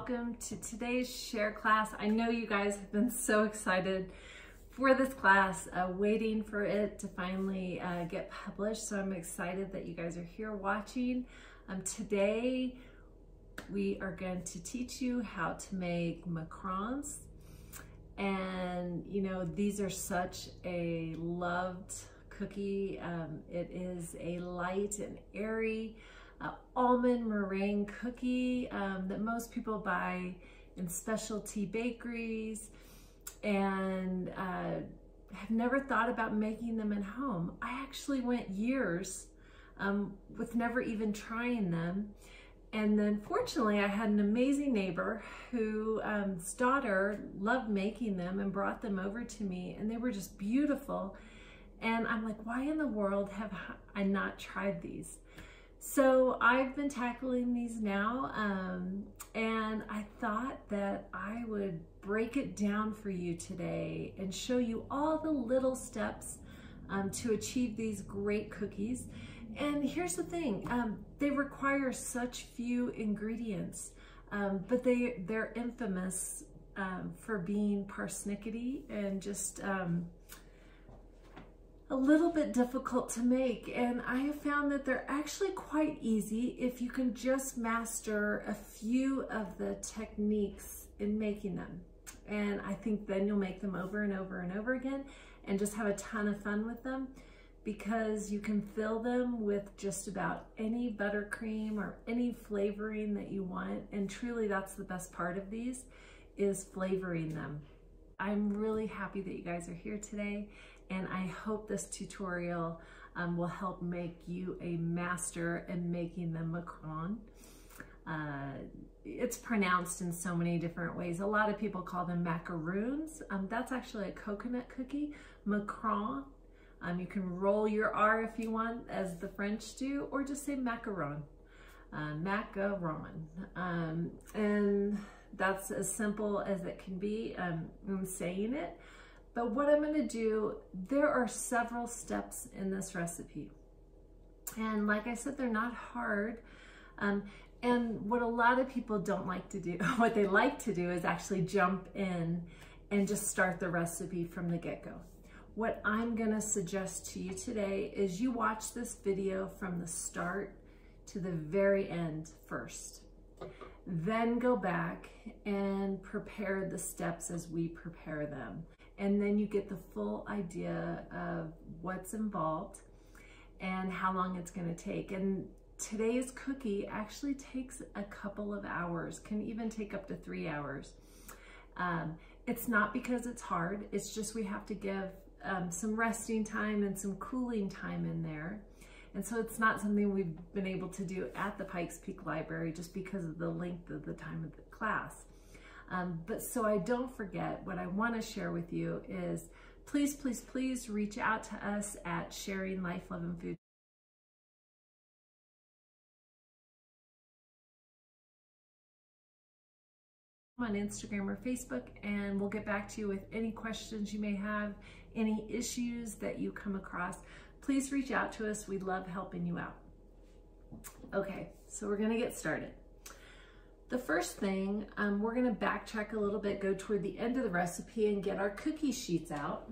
welcome to today's share class. I know you guys have been so excited for this class, uh, waiting for it to finally uh, get published. So I'm excited that you guys are here watching. Um, today, we are going to teach you how to make macarons. And you know, these are such a loved cookie. Um, it is a light and airy uh, almond meringue cookie um, that most people buy in specialty bakeries and uh, have never thought about making them at home. I actually went years um, with never even trying them. And then fortunately, I had an amazing neighbor whose um, daughter loved making them and brought them over to me, and they were just beautiful. And I'm like, why in the world have I not tried these? So I've been tackling these now, um, and I thought that I would break it down for you today and show you all the little steps um, to achieve these great cookies. And here's the thing, um, they require such few ingredients, um, but they, they're infamous um, for being parsnickety and just um, a little bit difficult to make and I have found that they're actually quite easy if you can just master a few of the techniques in making them. And I think then you'll make them over and over and over again and just have a ton of fun with them because you can fill them with just about any buttercream or any flavoring that you want. And truly that's the best part of these is flavoring them. I'm really happy that you guys are here today and I hope this tutorial um, will help make you a master in making the macaron. Uh, it's pronounced in so many different ways. A lot of people call them macaroons. Um, that's actually a coconut cookie. Macaron. Um, you can roll your R if you want, as the French do, or just say macaron. Uh, macaron. Um, and that's as simple as it can be. Um, I'm saying it. But what I'm gonna do, there are several steps in this recipe. And like I said, they're not hard. Um, and what a lot of people don't like to do, what they like to do is actually jump in and just start the recipe from the get-go. What I'm gonna suggest to you today is you watch this video from the start to the very end first. Then go back and prepare the steps as we prepare them and then you get the full idea of what's involved and how long it's going to take. And today's cookie actually takes a couple of hours, can even take up to three hours. Um, it's not because it's hard, it's just we have to give um, some resting time and some cooling time in there. And so it's not something we've been able to do at the Pikes Peak Library just because of the length of the time of the class. Um, but so I don't forget, what I want to share with you is please, please, please reach out to us at Sharing Life, Love, and Food. on Instagram or Facebook and we'll get back to you with any questions you may have, any issues that you come across. Please reach out to us. We love helping you out. Okay, so we're gonna get started. The first thing, um, we're gonna backtrack a little bit, go toward the end of the recipe and get our cookie sheets out.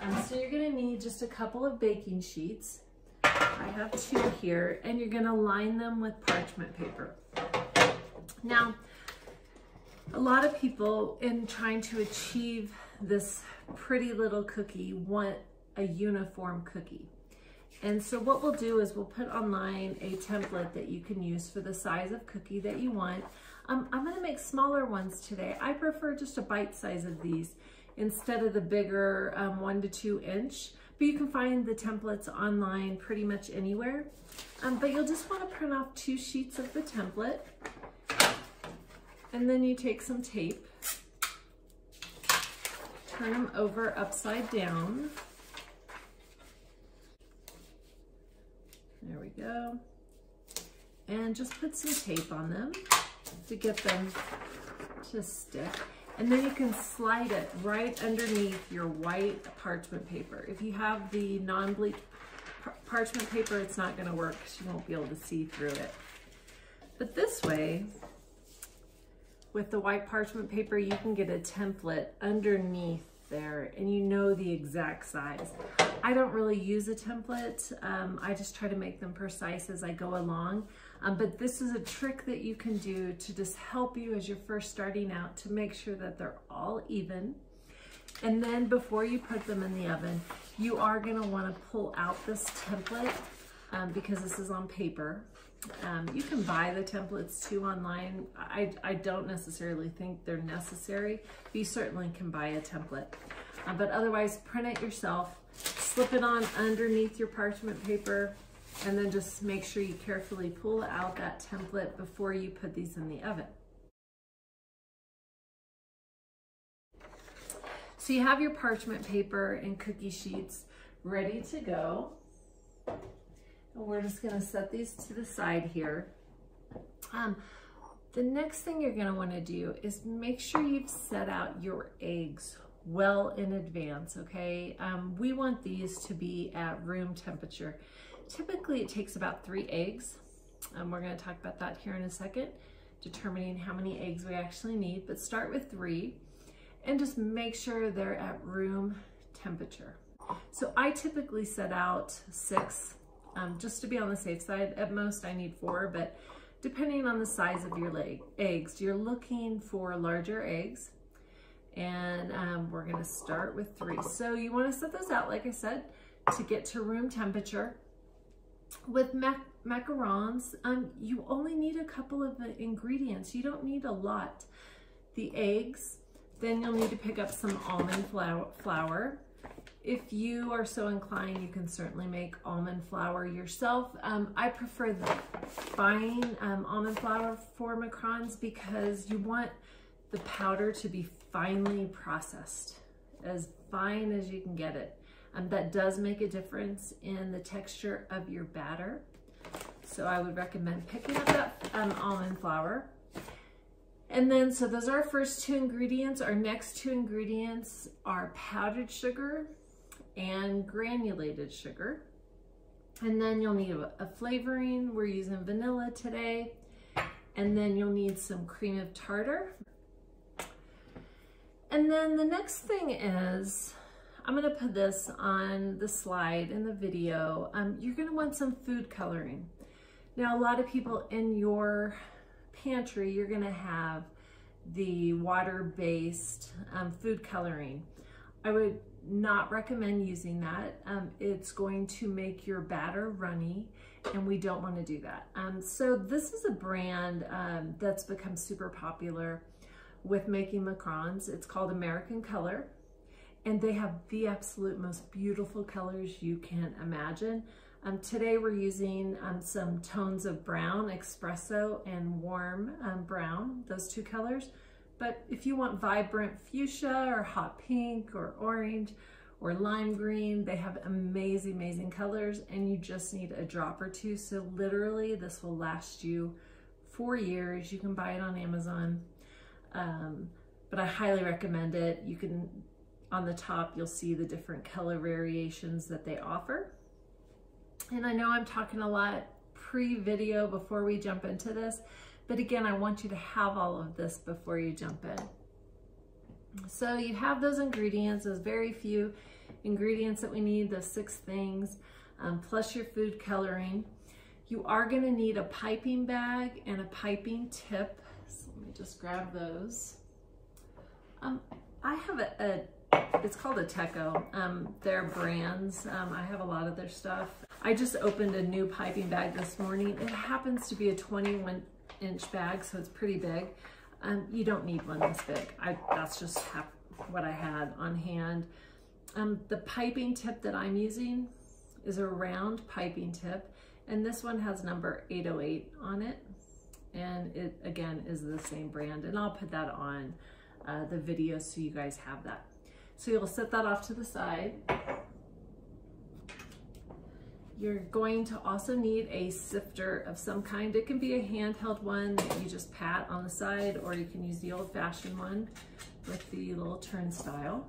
Um, so you're gonna need just a couple of baking sheets. I have two here, and you're gonna line them with parchment paper. Now, a lot of people in trying to achieve this pretty little cookie want a uniform cookie. And so what we'll do is we'll put online a template that you can use for the size of cookie that you want. Um, I'm gonna make smaller ones today. I prefer just a bite size of these instead of the bigger um, one to two inch. But you can find the templates online pretty much anywhere. Um, but you'll just wanna print off two sheets of the template. And then you take some tape, turn them over upside down. There we go. And just put some tape on them to get them to stick. And then you can slide it right underneath your white parchment paper. If you have the non-bleach par parchment paper, it's not gonna work because you won't be able to see through it. But this way, with the white parchment paper, you can get a template underneath there and you know the exact size. I don't really use a template. Um, I just try to make them precise as I go along. Um, but this is a trick that you can do to just help you as you're first starting out to make sure that they're all even. And then before you put them in the oven, you are gonna wanna pull out this template um, because this is on paper. Um, you can buy the templates too online. I, I don't necessarily think they're necessary, but you certainly can buy a template. Uh, but otherwise, print it yourself, slip it on underneath your parchment paper, and then just make sure you carefully pull out that template before you put these in the oven. So you have your parchment paper and cookie sheets ready to go. And we're just gonna set these to the side here. Um, the next thing you're gonna wanna do is make sure you've set out your eggs well in advance, okay? Um, we want these to be at room temperature. Typically it takes about three eggs. Um, we're gonna talk about that here in a second, determining how many eggs we actually need, but start with three and just make sure they're at room temperature. So I typically set out six um, just to be on the safe side. At most I need four, but depending on the size of your leg, eggs, you're looking for larger eggs. And um, we're gonna start with three. So you wanna set those out, like I said, to get to room temperature. With mac macarons, um, you only need a couple of ingredients. You don't need a lot. The eggs, then you'll need to pick up some almond flour. If you are so inclined, you can certainly make almond flour yourself. Um, I prefer buying um, almond flour for macarons because you want the powder to be finely processed, as fine as you can get it. Um, that does make a difference in the texture of your batter. So I would recommend picking up that um, almond flour. And then, so those are our first two ingredients. Our next two ingredients are powdered sugar and granulated sugar. And then you'll need a, a flavoring. We're using vanilla today. And then you'll need some cream of tartar. And then the next thing is, I'm gonna put this on the slide in the video. Um, you're gonna want some food coloring. Now, a lot of people in your pantry, you're gonna have the water-based um, food coloring. I would not recommend using that. Um, it's going to make your batter runny and we don't want to do that. Um, so this is a brand um, that's become super popular with making macarons. It's called AmeriColor and they have the absolute most beautiful colors you can imagine. Um, today we're using um, some tones of brown, espresso and warm um, brown, those two colors. But if you want vibrant fuchsia or hot pink or orange or lime green, they have amazing, amazing colors and you just need a drop or two. So literally this will last you four years. You can buy it on Amazon, um, but I highly recommend it. You can, on the top, you'll see the different color variations that they offer. And I know I'm talking a lot pre-video before we jump into this, but again, I want you to have all of this before you jump in. So you have those ingredients, those very few ingredients that we need, those six things, um, plus your food coloring. You are gonna need a piping bag and a piping tip. So let me just grab those. Um, I have a, a, it's called Ateco. Um, they're brands. Um, I have a lot of their stuff. I just opened a new piping bag this morning. It happens to be a 21 inch bag, so it's pretty big. Um, you don't need one this big. I, that's just what I had on hand. Um, the piping tip that I'm using is a round piping tip, and this one has number 808 on it. And it, again, is the same brand. And I'll put that on uh, the video so you guys have that. So you'll set that off to the side. You're going to also need a sifter of some kind. It can be a handheld one that you just pat on the side, or you can use the old-fashioned one with the little turnstile.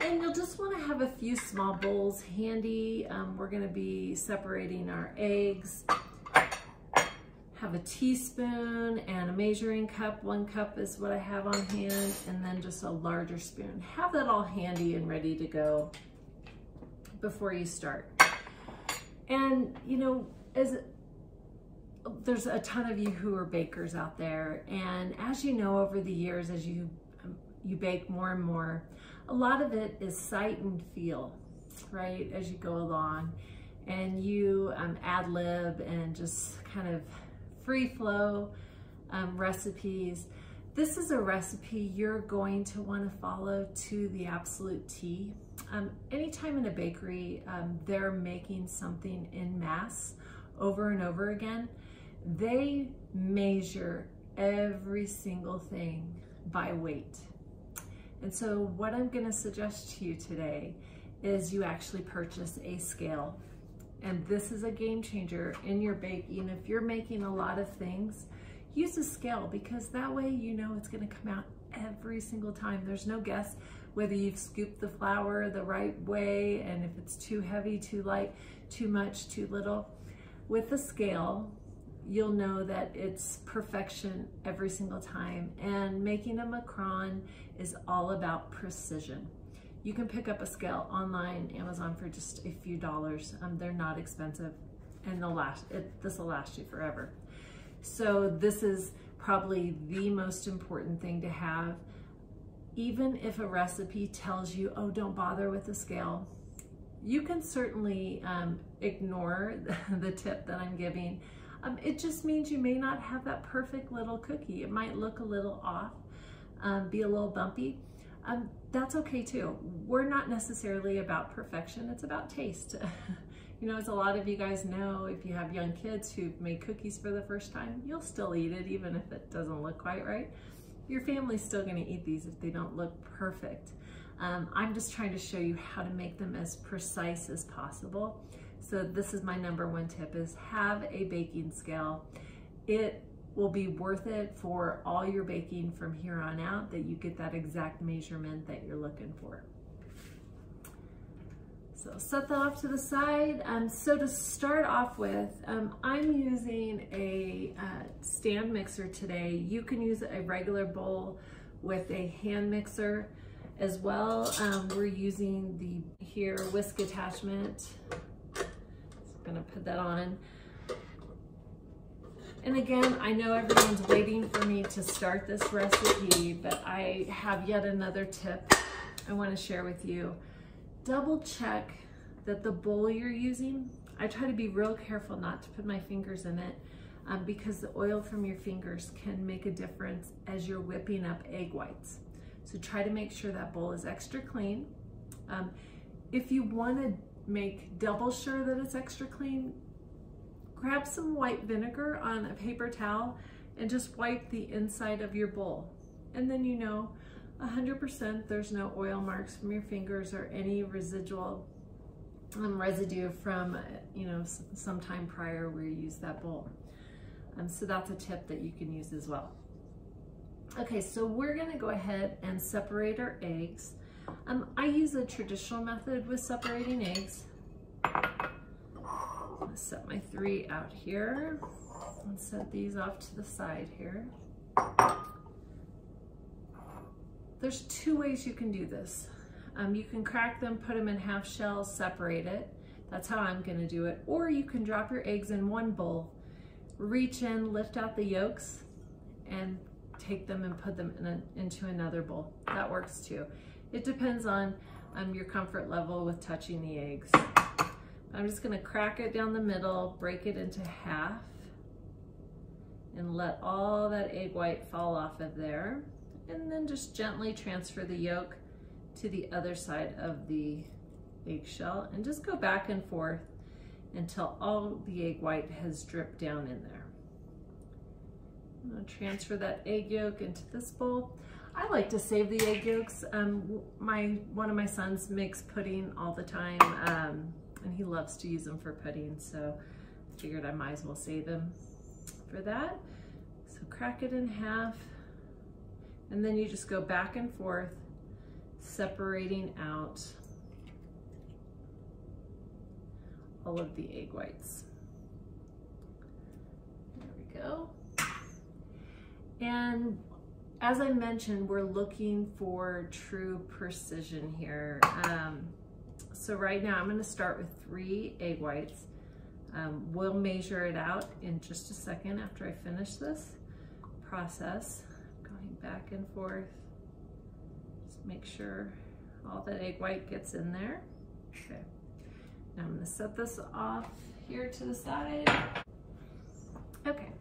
And you'll just want to have a few small bowls handy. Um, we're going to be separating our eggs. Have a teaspoon and a measuring cup. One cup is what I have on hand, and then just a larger spoon. Have that all handy and ready to go before you start. And you know, as there's a ton of you who are bakers out there, and as you know over the years, as you you bake more and more, a lot of it is sight and feel, right? As you go along, and you um, ad lib and just kind of free flow um, recipes. This is a recipe you're going to want to follow to the absolute T. Um, anytime in a bakery, um, they're making something in mass over and over again, they measure every single thing by weight. And so what I'm gonna suggest to you today is you actually purchase a scale. And this is a game changer in your baking. If you're making a lot of things, use a scale because that way you know it's gonna come out every single time. There's no guess whether you've scooped the flour the right way and if it's too heavy, too light, too much, too little. With the scale, you'll know that it's perfection every single time. And making a macaron is all about precision. You can pick up a scale online, Amazon for just a few dollars. Um, they're not expensive and they'll last, this will last you forever. So this is probably the most important thing to have. Even if a recipe tells you, oh, don't bother with the scale, you can certainly um, ignore the tip that I'm giving. Um, it just means you may not have that perfect little cookie. It might look a little off, um, be a little bumpy. Um, that's okay too. We're not necessarily about perfection, it's about taste. you know, as a lot of you guys know, if you have young kids who've made cookies for the first time, you'll still eat it even if it doesn't look quite right. Your family's still gonna eat these if they don't look perfect. Um, I'm just trying to show you how to make them as precise as possible. So this is my number one tip is have a baking scale. It will be worth it for all your baking from here on out that you get that exact measurement that you're looking for. So set that off to the side. Um, so to start off with, um, I'm using a uh, stand mixer today. You can use a regular bowl with a hand mixer as well. Um, we're using the here whisk attachment. So I'm gonna put that on. And again, I know everyone's waiting for me to start this recipe, but I have yet another tip I wanna share with you. Double check that the bowl you're using, I try to be real careful not to put my fingers in it um, because the oil from your fingers can make a difference as you're whipping up egg whites. So try to make sure that bowl is extra clean. Um, if you wanna make double sure that it's extra clean, grab some white vinegar on a paper towel and just wipe the inside of your bowl. And then you know 100% there's no oil marks from your fingers or any residual um, residue from, you know, some time prior where you used that bowl. Um, so that's a tip that you can use as well. Okay, so we're gonna go ahead and separate our eggs. Um, I use a traditional method with separating eggs set my three out here and set these off to the side here. There's two ways you can do this. Um, you can crack them, put them in half shells, separate it. That's how I'm gonna do it. Or you can drop your eggs in one bowl, reach in, lift out the yolks, and take them and put them in a, into another bowl. That works too. It depends on um, your comfort level with touching the eggs. I'm just gonna crack it down the middle, break it into half, and let all that egg white fall off of there. And then just gently transfer the yolk to the other side of the eggshell and just go back and forth until all the egg white has dripped down in there. I'm gonna transfer that egg yolk into this bowl. I like to save the egg yolks. Um, my One of my sons makes pudding all the time. Um, and he loves to use them for pudding, so I figured I might as well save them for that. So crack it in half, and then you just go back and forth, separating out all of the egg whites. There we go. And as I mentioned, we're looking for true precision here. Um, so right now I'm gonna start with three egg whites. Um, we'll measure it out in just a second after I finish this process. Going back and forth, just make sure all that egg white gets in there. Okay, now I'm gonna set this off here to the side. Okay,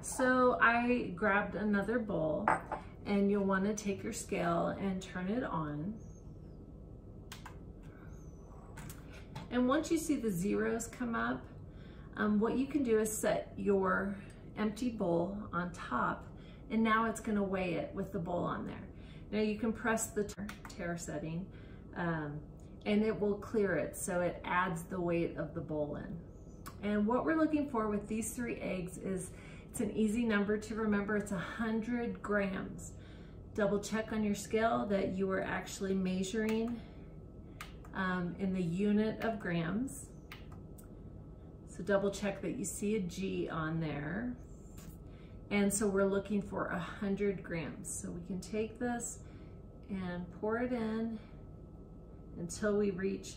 so I grabbed another bowl and you'll wanna take your scale and turn it on. And once you see the zeros come up, um, what you can do is set your empty bowl on top and now it's gonna weigh it with the bowl on there. Now you can press the tare setting um, and it will clear it so it adds the weight of the bowl in. And what we're looking for with these three eggs is it's an easy number to remember. It's 100 grams. Double check on your scale that you are actually measuring um, in the unit of grams. So double check that you see a G on there. And so we're looking for 100 grams. So we can take this and pour it in until we reach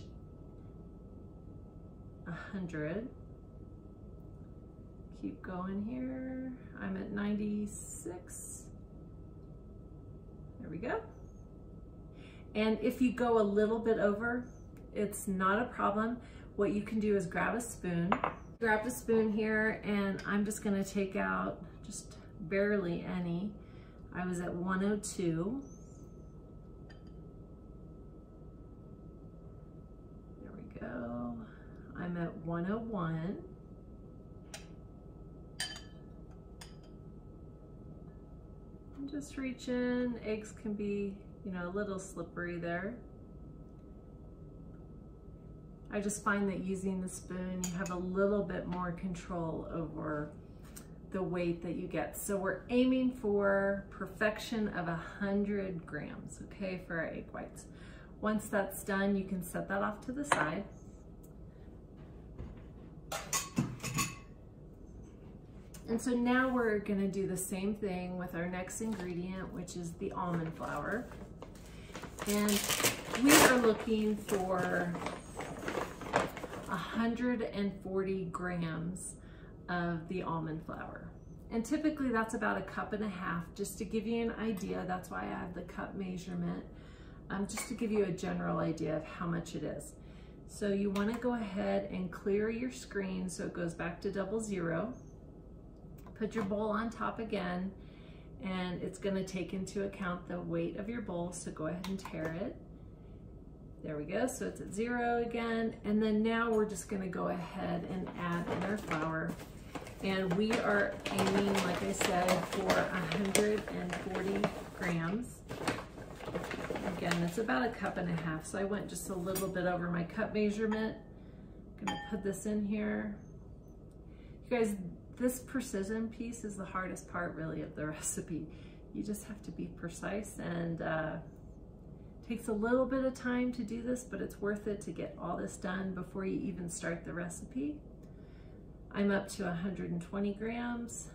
100. Keep going here. I'm at 96. There we go. And if you go a little bit over, it's not a problem. What you can do is grab a spoon. Grab a spoon here and I'm just gonna take out just barely any. I was at 102. There we go. I'm at 101. just reach in. Eggs can be, you know, a little slippery there. I just find that using the spoon, you have a little bit more control over the weight that you get. So we're aiming for perfection of 100 grams, okay, for our egg whites. Once that's done, you can set that off to the side. And so now we're gonna do the same thing with our next ingredient, which is the almond flour. And we are looking for 140 grams of the almond flour. And typically that's about a cup and a half, just to give you an idea. That's why I have the cup measurement, um, just to give you a general idea of how much it is. So you wanna go ahead and clear your screen so it goes back to double zero. Put your bowl on top again, and it's gonna take into account the weight of your bowl, so go ahead and tare it. There we go, so it's at zero again. And then now we're just gonna go ahead and add in our flour. And we are aiming, like I said, for 140 grams. Again, it's about a cup and a half, so I went just a little bit over my cup measurement. I'm gonna put this in here. You guys, this precision piece is the hardest part really of the recipe. You just have to be precise and uh, takes a little bit of time to do this, but it's worth it to get all this done before you even start the recipe. I'm up to 120 grams.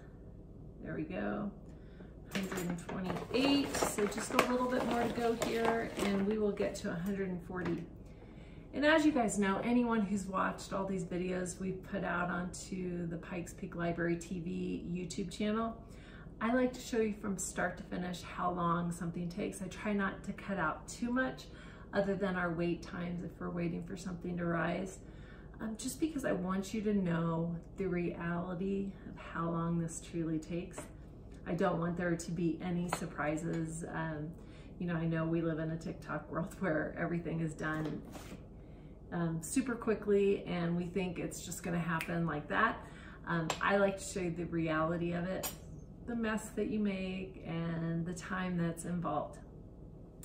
There we go. 128, so just a little bit more to go here and we will get to 140 and as you guys know, anyone who's watched all these videos we've put out onto the Pikes Peak Library TV YouTube channel, I like to show you from start to finish how long something takes. I try not to cut out too much other than our wait times if we're waiting for something to rise. Um, just because I want you to know the reality of how long this truly takes. I don't want there to be any surprises. Um, you know, I know we live in a TikTok world where everything is done um, super quickly and we think it's just gonna happen like that. Um, I like to show you the reality of it, the mess that you make and the time that's involved.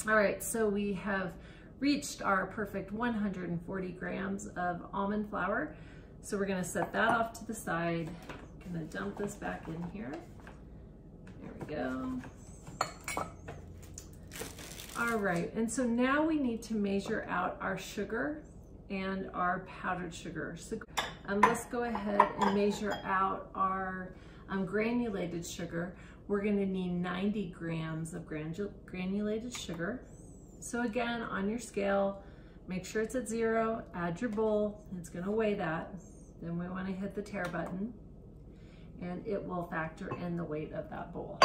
All right, so we have reached our perfect 140 grams of almond flour. So we're gonna set that off to the side. I'm Gonna dump this back in here. There we go. All right, and so now we need to measure out our sugar and our powdered sugar. So um, let's go ahead and measure out our Um, granulated sugar, we're gonna need 90 grams of granulated sugar. So again, on your scale, make sure it's at zero, add your bowl, it's gonna weigh that. Then we wanna hit the tare button and it will factor in the weight of that bowl.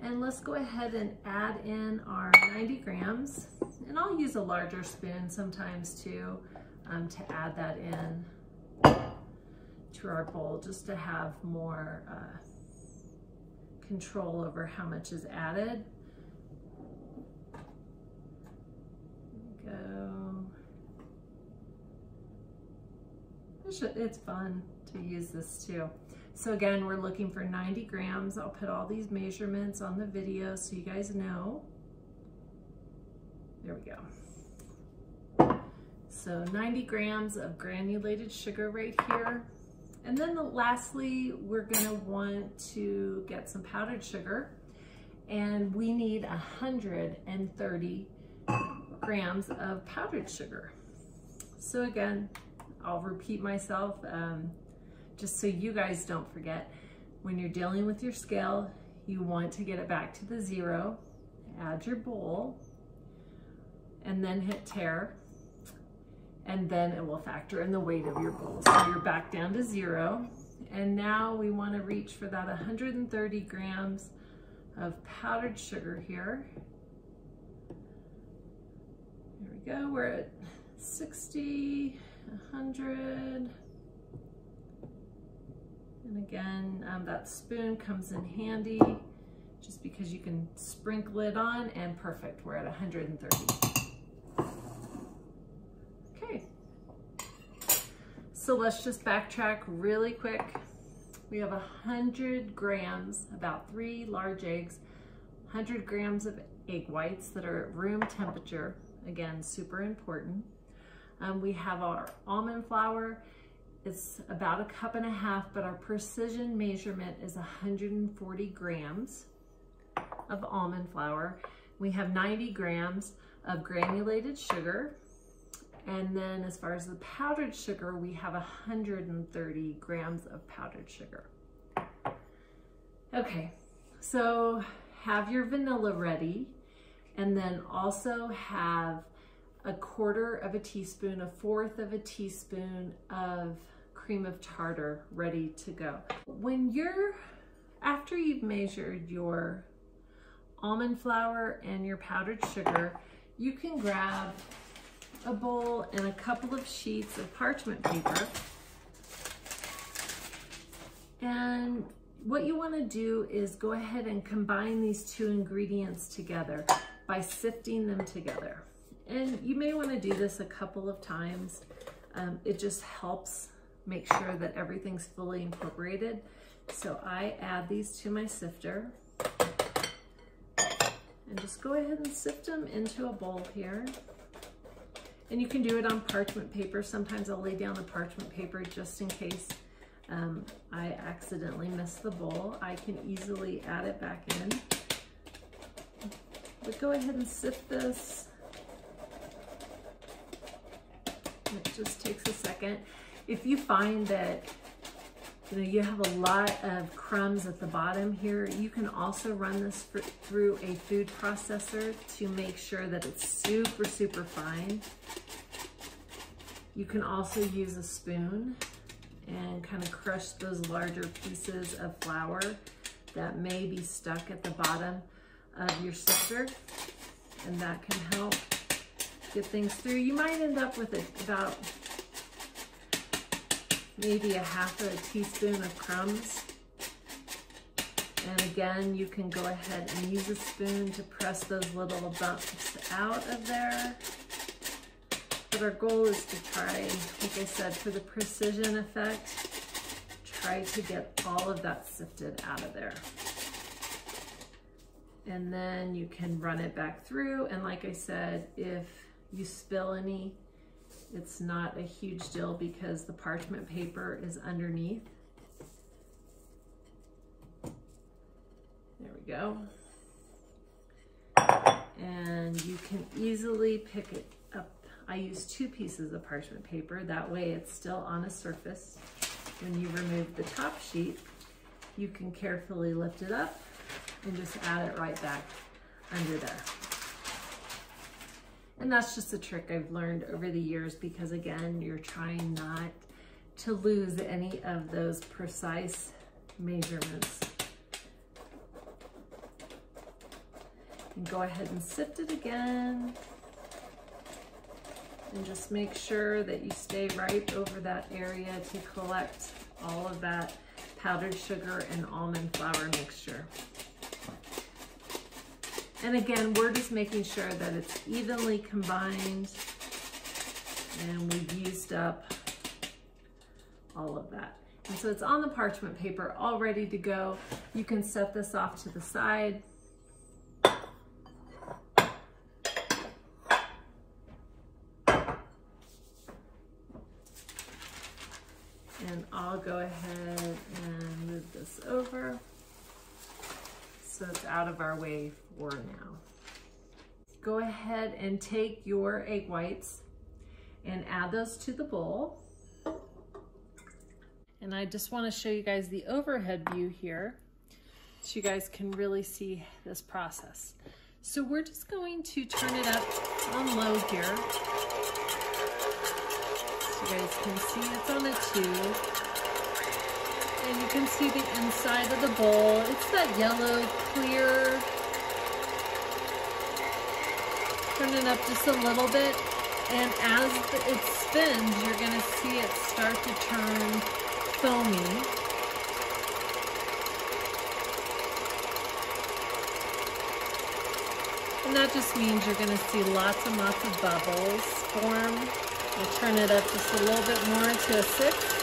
And let's go ahead and add in our 90 grams. And I'll use a larger spoon sometimes too um, to add that in to our bowl just to have more uh, control over how much is added. go. It's fun to use this too. So again, we're looking for 90 grams. I'll put all these measurements on the video so you guys know. There we go. So 90 grams of granulated sugar right here. And then the, lastly, we're gonna want to get some powdered sugar and we need 130 grams of powdered sugar. So again, I'll repeat myself um, just so you guys don't forget. When you're dealing with your scale, you want to get it back to the zero, add your bowl, and then hit tare, and then it will factor in the weight of your bowl. So you're back down to zero, and now we want to reach for that 130 grams of powdered sugar here. There we go, we're at 60, 100, and again, um, that spoon comes in handy just because you can sprinkle it on and perfect. We're at 130. Okay. So let's just backtrack really quick. We have 100 grams, about three large eggs, 100 grams of egg whites that are at room temperature. Again, super important. Um, we have our almond flour it's about a cup and a half, but our precision measurement is 140 grams of almond flour. We have 90 grams of granulated sugar. And then as far as the powdered sugar, we have 130 grams of powdered sugar. Okay, so have your vanilla ready and then also have a quarter of a teaspoon, a fourth of a teaspoon of cream of tartar ready to go. When you're, after you've measured your almond flour and your powdered sugar, you can grab a bowl and a couple of sheets of parchment paper. And what you wanna do is go ahead and combine these two ingredients together by sifting them together. And you may wanna do this a couple of times. Um, it just helps make sure that everything's fully incorporated. So I add these to my sifter and just go ahead and sift them into a bowl here. And you can do it on parchment paper. Sometimes I'll lay down the parchment paper just in case um, I accidentally miss the bowl. I can easily add it back in. But go ahead and sift this. It just takes a second if you find that you know you have a lot of crumbs at the bottom here, you can also run this for, through a food processor to make sure that it's super, super fine. You can also use a spoon and kind of crush those larger pieces of flour that may be stuck at the bottom of your sifter and that can help get things through. You might end up with about maybe a half a teaspoon of crumbs. And again, you can go ahead and use a spoon to press those little bumps out of there. But our goal is to try, like I said, for the precision effect, try to get all of that sifted out of there. And then you can run it back through. And like I said, if you spill any, it's not a huge deal because the parchment paper is underneath. There we go. And you can easily pick it. I use two pieces of parchment paper. That way it's still on a surface when you remove the top sheet. you can carefully lift it up and just add it right back under there. And that's just a trick I've learned over the years because again, you're trying not to lose any of those precise measurements. And go ahead and sift it again. And just make sure that you stay right over that area to collect all of that powdered sugar and almond flour mixture. And again, we're just making sure that it's evenly combined and we've used up all of that. And so it's on the parchment paper, all ready to go. You can set this off to the side. And I'll go ahead and move this over so it's out of our way for now. Go ahead and take your egg whites and add those to the bowl. And I just wanna show you guys the overhead view here so you guys can really see this process. So we're just going to turn it up on low here. So you guys can see it's on a two. And you can see the inside of the bowl. It's that yellow, clear. Turn it up just a little bit. And as it spins, you're gonna see it start to turn foamy. And that just means you're gonna see lots and lots of bubbles form. We'll turn it up just a little bit more to a six.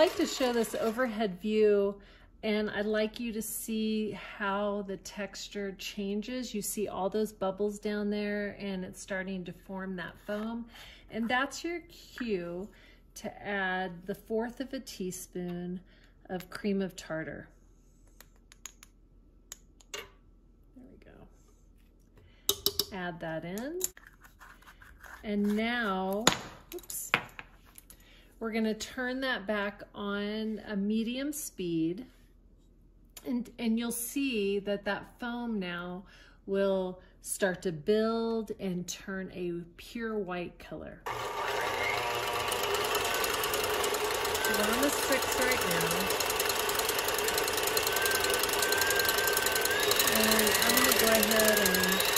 Like to show this overhead view and I'd like you to see how the texture changes. You see all those bubbles down there and it's starting to form that foam. And that's your cue to add the fourth of a teaspoon of cream of tartar. There we go. Add that in. And now, oops, we're gonna turn that back on a medium speed and, and you'll see that that foam now will start to build and turn a pure white color. We're on the six right now. And I'm gonna go ahead and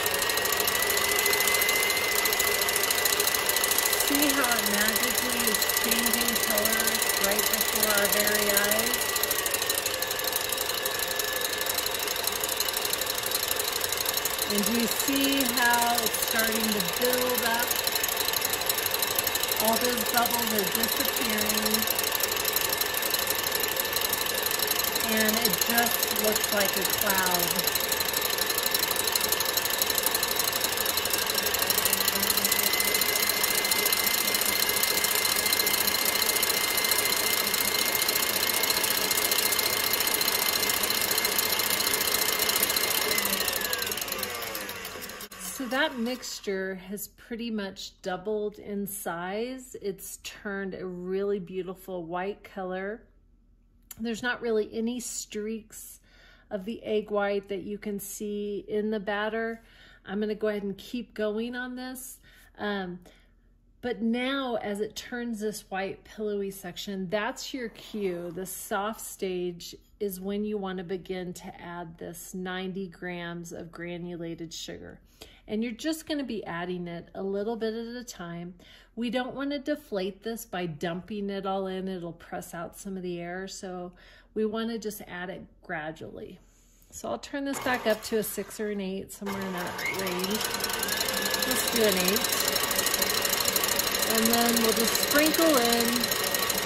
see how it magically is changing colors right before our very eyes. And do you see how it's starting to build up? All those bubbles are disappearing. And it just looks like a cloud. that mixture has pretty much doubled in size. It's turned a really beautiful white color. There's not really any streaks of the egg white that you can see in the batter. I'm gonna go ahead and keep going on this. Um, but now as it turns this white pillowy section, that's your cue. The soft stage is when you wanna begin to add this 90 grams of granulated sugar and you're just gonna be adding it a little bit at a time. We don't wanna deflate this by dumping it all in. It'll press out some of the air, so we wanna just add it gradually. So I'll turn this back up to a six or an eight, somewhere in that range. Let's do an eight. And then we'll just sprinkle in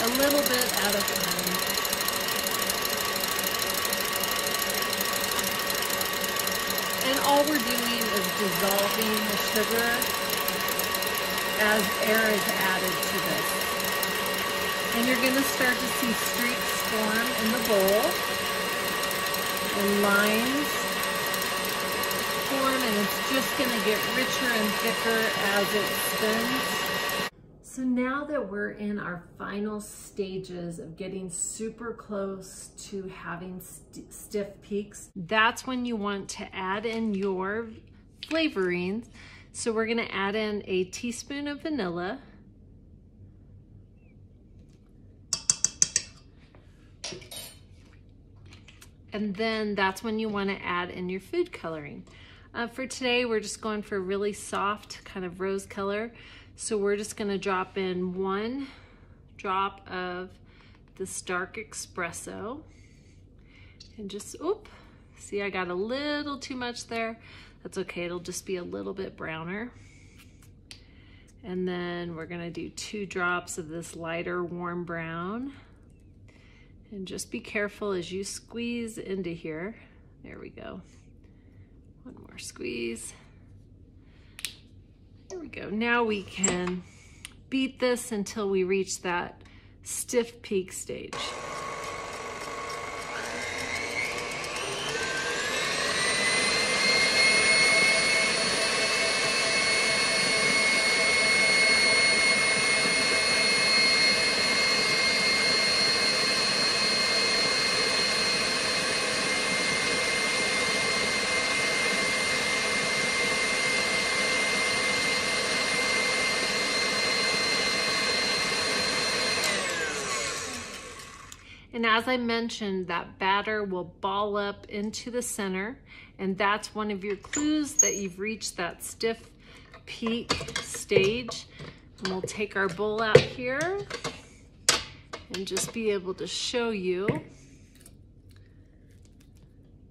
a little bit at a time. And all we're doing dissolving the sugar as air is added to this. And you're gonna start to see streaks form in the bowl. and lines form and it's just gonna get richer and thicker as it spins. So now that we're in our final stages of getting super close to having st stiff peaks, that's when you want to add in your flavorings. So we're gonna add in a teaspoon of vanilla, and then that's when you wanna add in your food coloring. Uh, for today, we're just going for a really soft kind of rose color. So we're just gonna drop in one drop of this dark espresso and just, oop, see I got a little too much there. That's okay, it'll just be a little bit browner. And then we're gonna do two drops of this lighter warm brown. And just be careful as you squeeze into here. There we go. One more squeeze. There we go. Now we can beat this until we reach that stiff peak stage. And as I mentioned, that batter will ball up into the center, and that's one of your clues that you've reached that stiff peak stage. And we'll take our bowl out here and just be able to show you,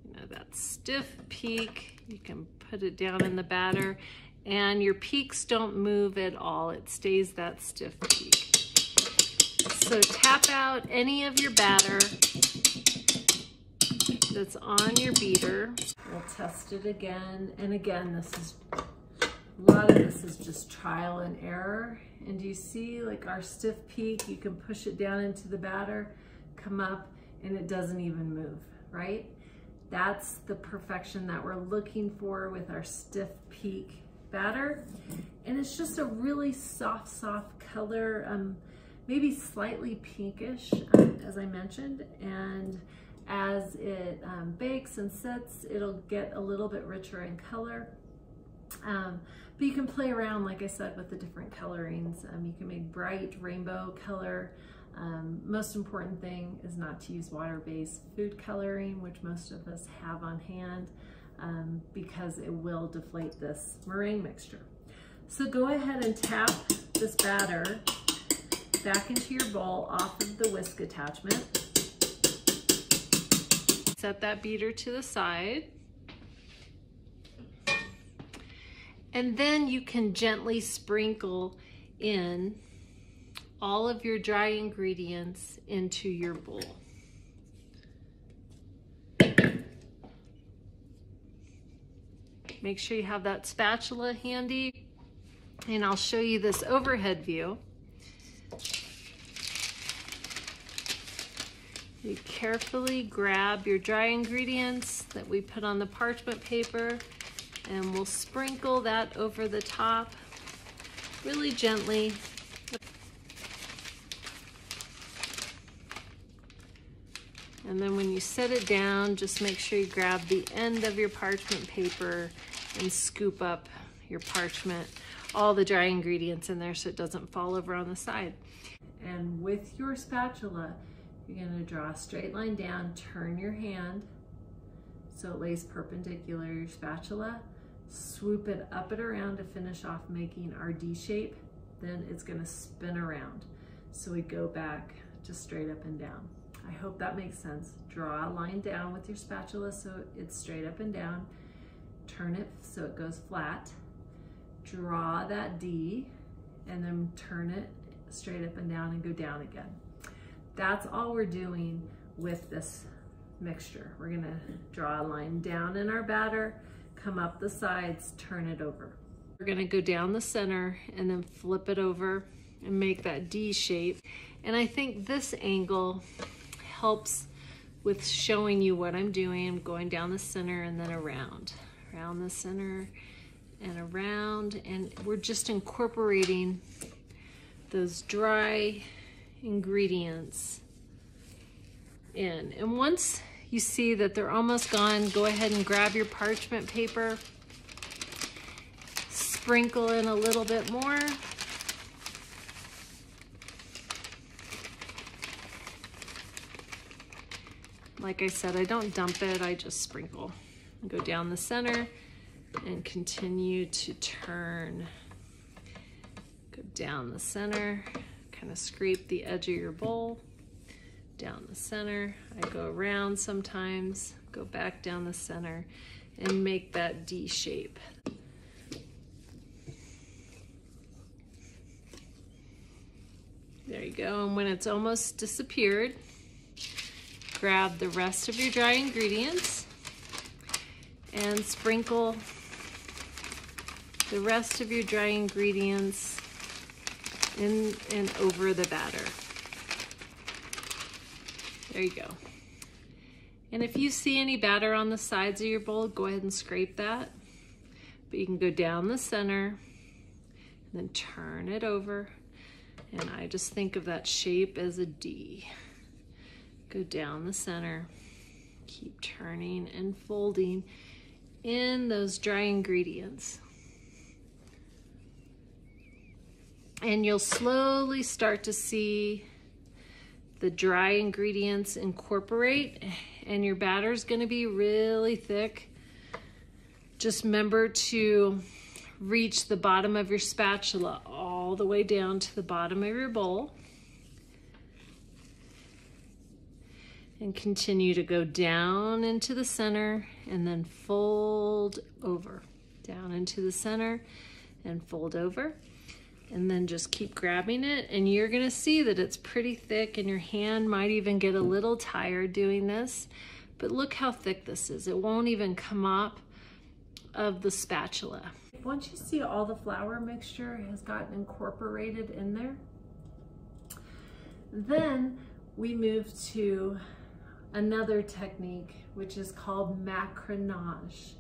you know, that stiff peak. You can put it down in the batter and your peaks don't move at all. It stays that stiff peak. So tap out any of your batter that's on your beater. We'll test it again and again. This is, a lot of this is just trial and error. And do you see like our stiff peak, you can push it down into the batter, come up, and it doesn't even move, right? That's the perfection that we're looking for with our stiff peak batter. And it's just a really soft, soft color. Um, maybe slightly pinkish, um, as I mentioned, and as it um, bakes and sits, it'll get a little bit richer in color. Um, but you can play around, like I said, with the different colorings. Um, you can make bright rainbow color. Um, most important thing is not to use water-based food coloring, which most of us have on hand, um, because it will deflate this meringue mixture. So go ahead and tap this batter back into your bowl off of the whisk attachment. Set that beater to the side. And then you can gently sprinkle in all of your dry ingredients into your bowl. Make sure you have that spatula handy and I'll show you this overhead view. You carefully grab your dry ingredients that we put on the parchment paper and we'll sprinkle that over the top really gently. And then when you set it down, just make sure you grab the end of your parchment paper and scoop up your parchment all the dry ingredients in there so it doesn't fall over on the side. And with your spatula, you're gonna draw a straight line down, turn your hand so it lays perpendicular your spatula, swoop it up and around to finish off making our D shape, then it's gonna spin around. So we go back just straight up and down. I hope that makes sense. Draw a line down with your spatula so it's straight up and down. Turn it so it goes flat draw that D and then turn it straight up and down and go down again. That's all we're doing with this mixture. We're gonna draw a line down in our batter, come up the sides, turn it over. We're gonna go down the center and then flip it over and make that D shape. And I think this angle helps with showing you what I'm doing. I'm going down the center and then around, around the center and around. And we're just incorporating those dry ingredients in. And once you see that they're almost gone, go ahead and grab your parchment paper, sprinkle in a little bit more. Like I said, I don't dump it, I just sprinkle. Go down the center and continue to turn. Down the center, kind of scrape the edge of your bowl, down the center. I go around sometimes, go back down the center and make that D shape. There you go, and when it's almost disappeared, grab the rest of your dry ingredients and sprinkle the rest of your dry ingredients in and over the batter. There you go. And if you see any batter on the sides of your bowl, go ahead and scrape that. But you can go down the center and then turn it over. And I just think of that shape as a D. Go down the center, keep turning and folding in those dry ingredients. And you'll slowly start to see the dry ingredients incorporate and your batter is going to be really thick. Just remember to reach the bottom of your spatula all the way down to the bottom of your bowl. and continue to go down into the center and then fold over down into the center and fold over and then just keep grabbing it and you're gonna see that it's pretty thick and your hand might even get a little tired doing this but look how thick this is it won't even come up of the spatula once you see all the flour mixture has gotten incorporated in there then we move to another technique, which is called macronage.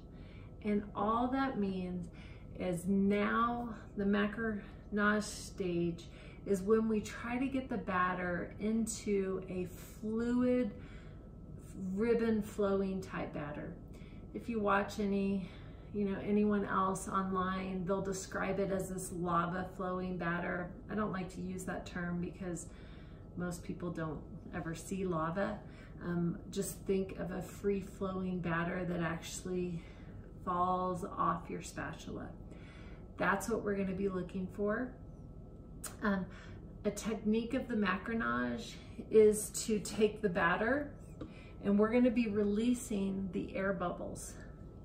And all that means is now the macronage stage is when we try to get the batter into a fluid, ribbon flowing type batter. If you watch any, you know, anyone else online, they'll describe it as this lava flowing batter. I don't like to use that term because most people don't ever see lava. Um, just think of a free flowing batter that actually falls off your spatula. That's what we're gonna be looking for. Um, a technique of the macronage is to take the batter and we're gonna be releasing the air bubbles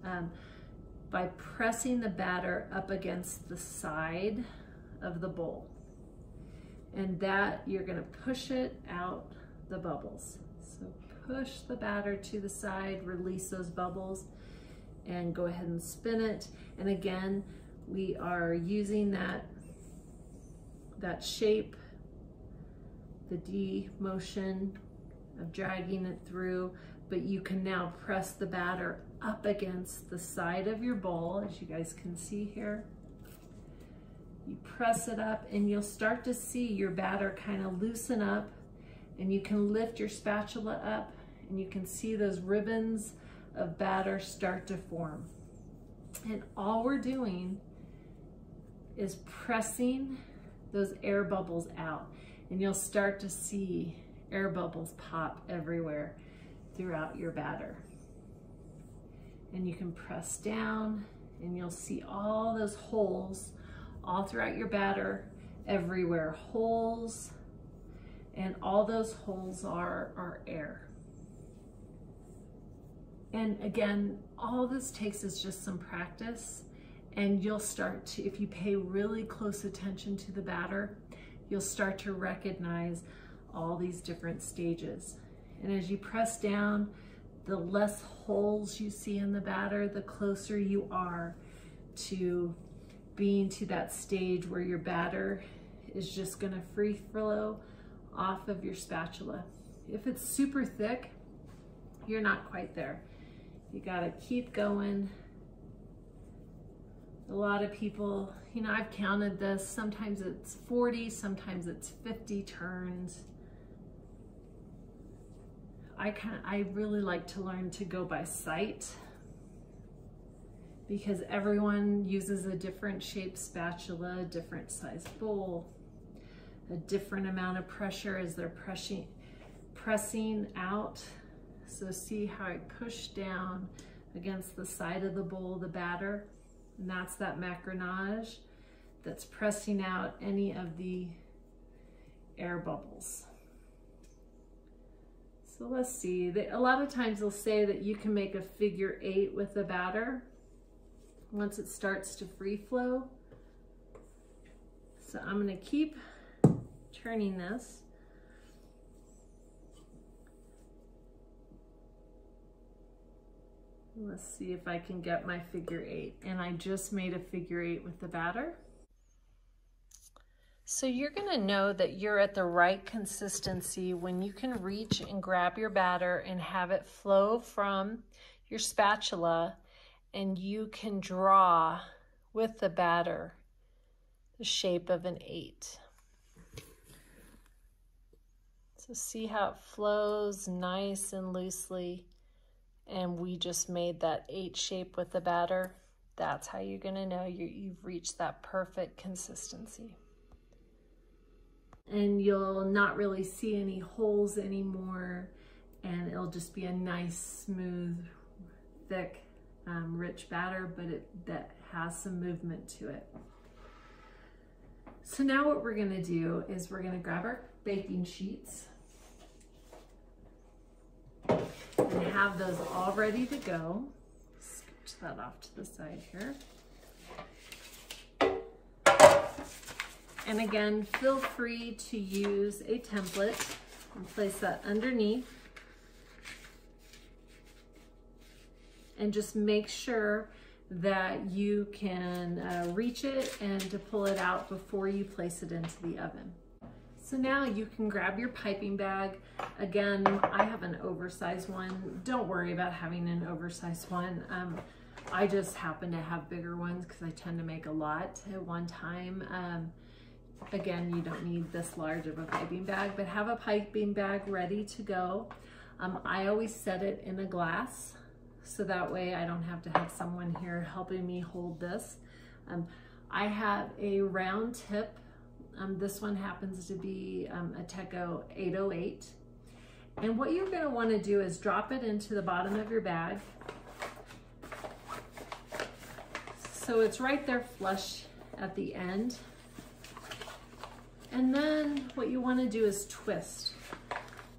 um, by pressing the batter up against the side of the bowl. And that, you're gonna push it out the bubbles. So push the batter to the side, release those bubbles, and go ahead and spin it. And again, we are using that, that shape, the D motion of dragging it through, but you can now press the batter up against the side of your bowl, as you guys can see here. You press it up and you'll start to see your batter kind of loosen up and you can lift your spatula up and you can see those ribbons of batter start to form. And all we're doing is pressing those air bubbles out and you'll start to see air bubbles pop everywhere throughout your batter. And you can press down and you'll see all those holes all throughout your batter, everywhere holes, and all those holes are, are air. And again, all this takes is just some practice and you'll start to, if you pay really close attention to the batter, you'll start to recognize all these different stages. And as you press down, the less holes you see in the batter, the closer you are to being to that stage where your batter is just gonna free flow off of your spatula. If it's super thick, you're not quite there. You gotta keep going. A lot of people, you know, I've counted this, sometimes it's 40, sometimes it's 50 turns. I kind of, I really like to learn to go by sight because everyone uses a different shaped spatula, a different size bowl, a different amount of pressure as they're pressing, pressing out. So see how I push down against the side of the bowl, the batter, and that's that macronage that's pressing out any of the air bubbles. So let's see, a lot of times they'll say that you can make a figure eight with the batter once it starts to free flow. So I'm gonna keep turning this. Let's see if I can get my figure eight. And I just made a figure eight with the batter. So you're gonna know that you're at the right consistency when you can reach and grab your batter and have it flow from your spatula and you can draw with the batter the shape of an eight. So see how it flows nice and loosely and we just made that eight shape with the batter, that's how you're gonna know you, you've reached that perfect consistency. And you'll not really see any holes anymore and it'll just be a nice, smooth, thick, um, rich batter, but it that has some movement to it. So now what we're gonna do is we're gonna grab our baking sheets and have those all ready to go. Scooch that off to the side here. And again, feel free to use a template and place that underneath. And just make sure that you can uh, reach it and to pull it out before you place it into the oven. So now you can grab your piping bag. Again, I have an oversized one. Don't worry about having an oversized one. Um, I just happen to have bigger ones because I tend to make a lot at one time. Um, again, you don't need this large of a piping bag, but have a piping bag ready to go. Um, I always set it in a glass so that way I don't have to have someone here helping me hold this. Um, I have a round tip um, this one happens to be um, Ateco 808. And what you're gonna wanna do is drop it into the bottom of your bag. So it's right there flush at the end. And then what you wanna do is twist.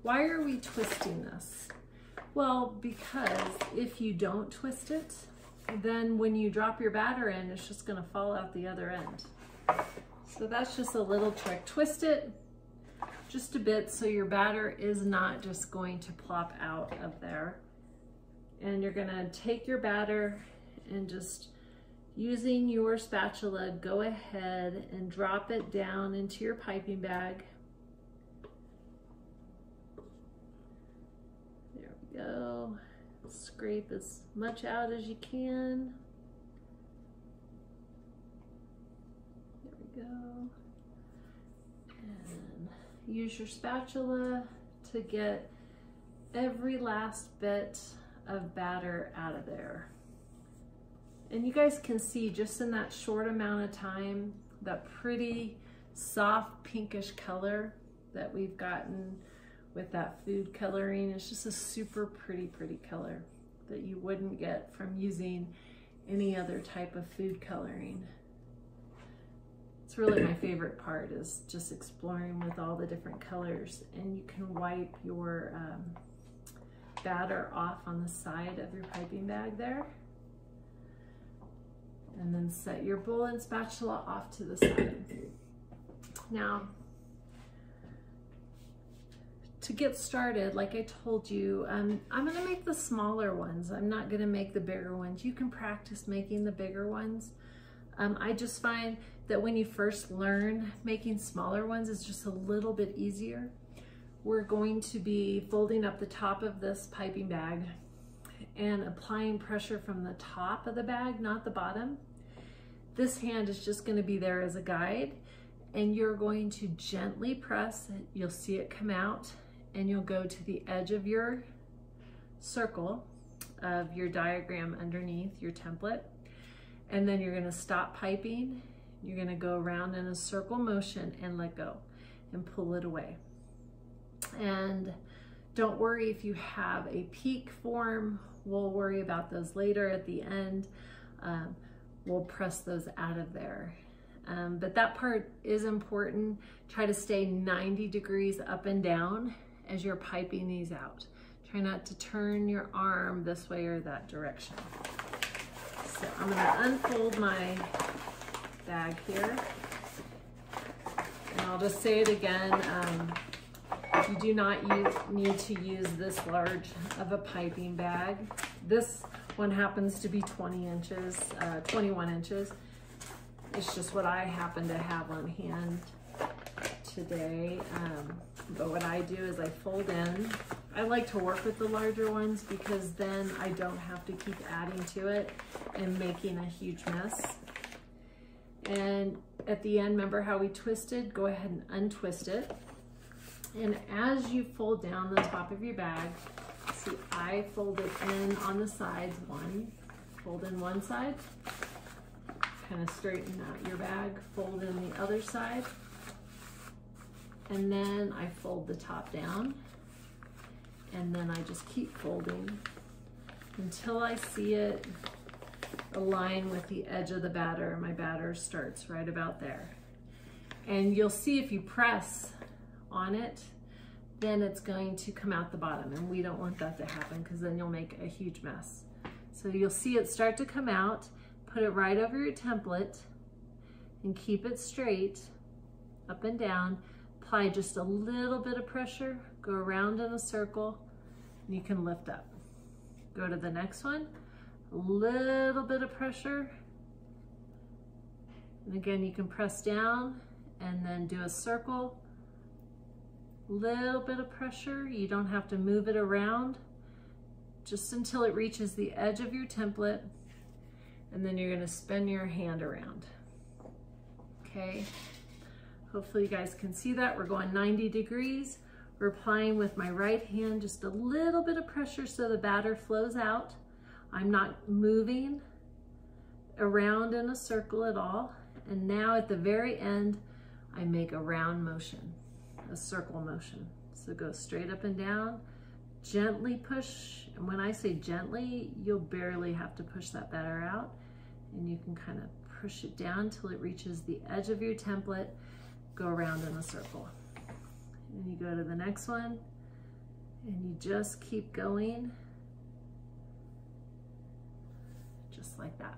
Why are we twisting this? Well, because if you don't twist it, then when you drop your batter in, it's just gonna fall out the other end. So that's just a little trick. Twist it just a bit so your batter is not just going to plop out of there. And you're gonna take your batter and just using your spatula, go ahead and drop it down into your piping bag. There we go. Scrape as much out as you can. Go. And use your spatula to get every last bit of batter out of there. And you guys can see just in that short amount of time, that pretty soft pinkish color that we've gotten with that food coloring. It's just a super pretty, pretty color that you wouldn't get from using any other type of food coloring it's really my favorite part is just exploring with all the different colors and you can wipe your um, batter off on the side of your piping bag there and then set your bowl and spatula off to the side. Now, to get started, like I told you, um, I'm gonna make the smaller ones. I'm not gonna make the bigger ones. You can practice making the bigger ones. Um, I just find that when you first learn, making smaller ones is just a little bit easier. we're going to be folding up the top of this piping bag and applying pressure from the top of the bag, not the bottom. This hand is just gonna be there as a guide and you're going to gently press, it. you'll see it come out and you'll go to the edge of your circle of your diagram underneath your template. And then you're gonna stop piping. You're gonna go around in a circle motion and let go and pull it away. And don't worry if you have a peak form, we'll worry about those later at the end. Um, we'll press those out of there. Um, but that part is important. Try to stay 90 degrees up and down as you're piping these out. Try not to turn your arm this way or that direction. So I'm gonna unfold my bag here. And I'll just say it again, um, you do not use, need to use this large of a piping bag. This one happens to be 20 inches, uh, 21 inches. It's just what I happen to have on hand today. Um, but what I do is I fold in. I like to work with the larger ones because then I don't have to keep adding to it and making a huge mess. And at the end, remember how we twisted? Go ahead and untwist it. And as you fold down the top of your bag, see I fold it in on the sides, one, fold in one side, kind of straighten out your bag, fold in the other side, and then I fold the top down, and then I just keep folding until I see it align with the edge of the batter. My batter starts right about there. And you'll see if you press on it, then it's going to come out the bottom and we don't want that to happen because then you'll make a huge mess. So you'll see it start to come out, put it right over your template and keep it straight up and down. Apply just a little bit of pressure, go around in a circle and you can lift up. Go to the next one, a little bit of pressure. And again, you can press down and then do a circle little bit of pressure. You don't have to move it around just until it reaches the edge of your template and then you're gonna spin your hand around. Okay, hopefully you guys can see that. We're going 90 degrees. We're applying with my right hand just a little bit of pressure so the batter flows out. I'm not moving around in a circle at all. And now at the very end, I make a round motion a circle motion. So go straight up and down, gently push. And when I say gently, you'll barely have to push that batter out. And you can kind of push it down till it reaches the edge of your template. Go around in a circle. And you go to the next one and you just keep going just like that.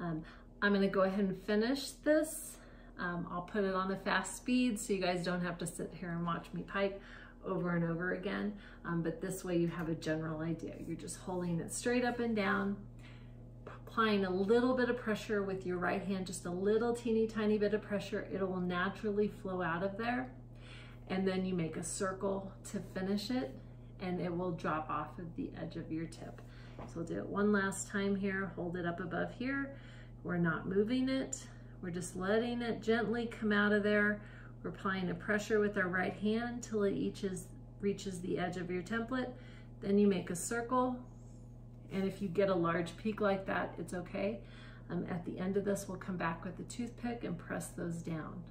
Um, I'm gonna go ahead and finish this um, I'll put it on a fast speed so you guys don't have to sit here and watch me pipe over and over again. Um, but this way you have a general idea. You're just holding it straight up and down, applying a little bit of pressure with your right hand, just a little teeny tiny bit of pressure. It will naturally flow out of there. And then you make a circle to finish it and it will drop off of the edge of your tip. So we'll do it one last time here. Hold it up above here. We're not moving it. We're just letting it gently come out of there. We're applying a pressure with our right hand till it reaches, reaches the edge of your template. Then you make a circle. And if you get a large peak like that, it's okay. Um, at the end of this, we'll come back with the toothpick and press those down.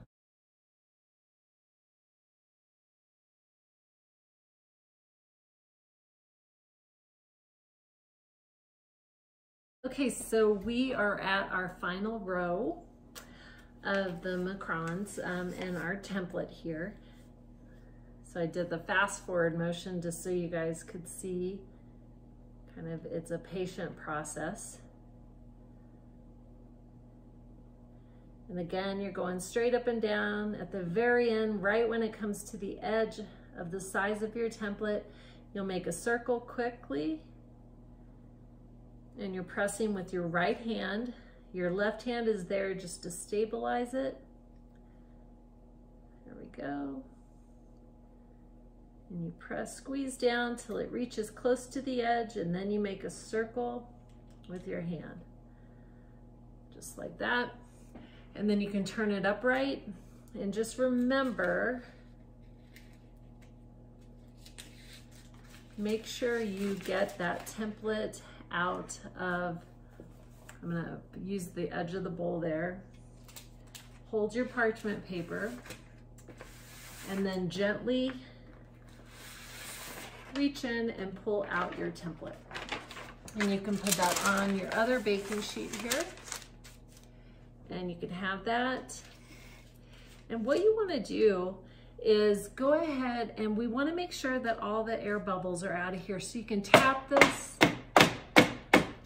Okay, so we are at our final row of the macrons um, and our template here. So I did the fast forward motion just so you guys could see kind of it's a patient process. And again, you're going straight up and down at the very end, right when it comes to the edge of the size of your template, you'll make a circle quickly and you're pressing with your right hand your left hand is there just to stabilize it. There we go. And you press, squeeze down till it reaches close to the edge and then you make a circle with your hand. Just like that. And then you can turn it upright and just remember, make sure you get that template out of, I'm gonna use the edge of the bowl there. Hold your parchment paper and then gently reach in and pull out your template. And you can put that on your other baking sheet here. And you can have that. And what you wanna do is go ahead and we wanna make sure that all the air bubbles are out of here. So you can tap this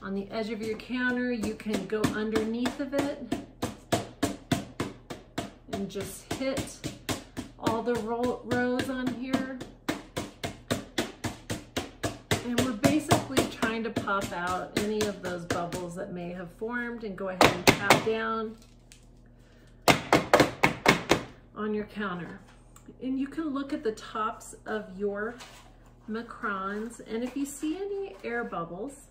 on the edge of your counter. You can go underneath of it and just hit all the rows on here. And we're basically trying to pop out any of those bubbles that may have formed and go ahead and tap down on your counter. And you can look at the tops of your macrons and if you see any air bubbles,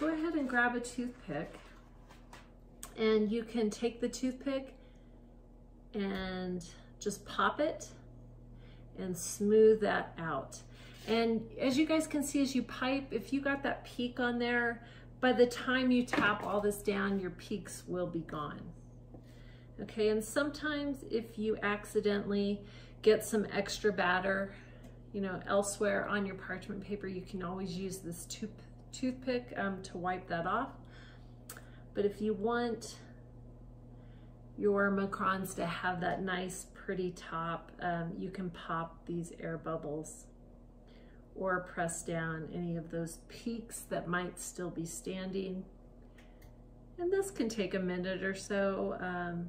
go ahead and grab a toothpick and you can take the toothpick and just pop it and smooth that out. And as you guys can see, as you pipe, if you got that peak on there, by the time you tap all this down, your peaks will be gone. Okay, and sometimes if you accidentally get some extra batter, you know, elsewhere on your parchment paper, you can always use this tooth, toothpick um, to wipe that off. But if you want your macarons to have that nice pretty top, um, you can pop these air bubbles or press down any of those peaks that might still be standing. And this can take a minute or so. Um,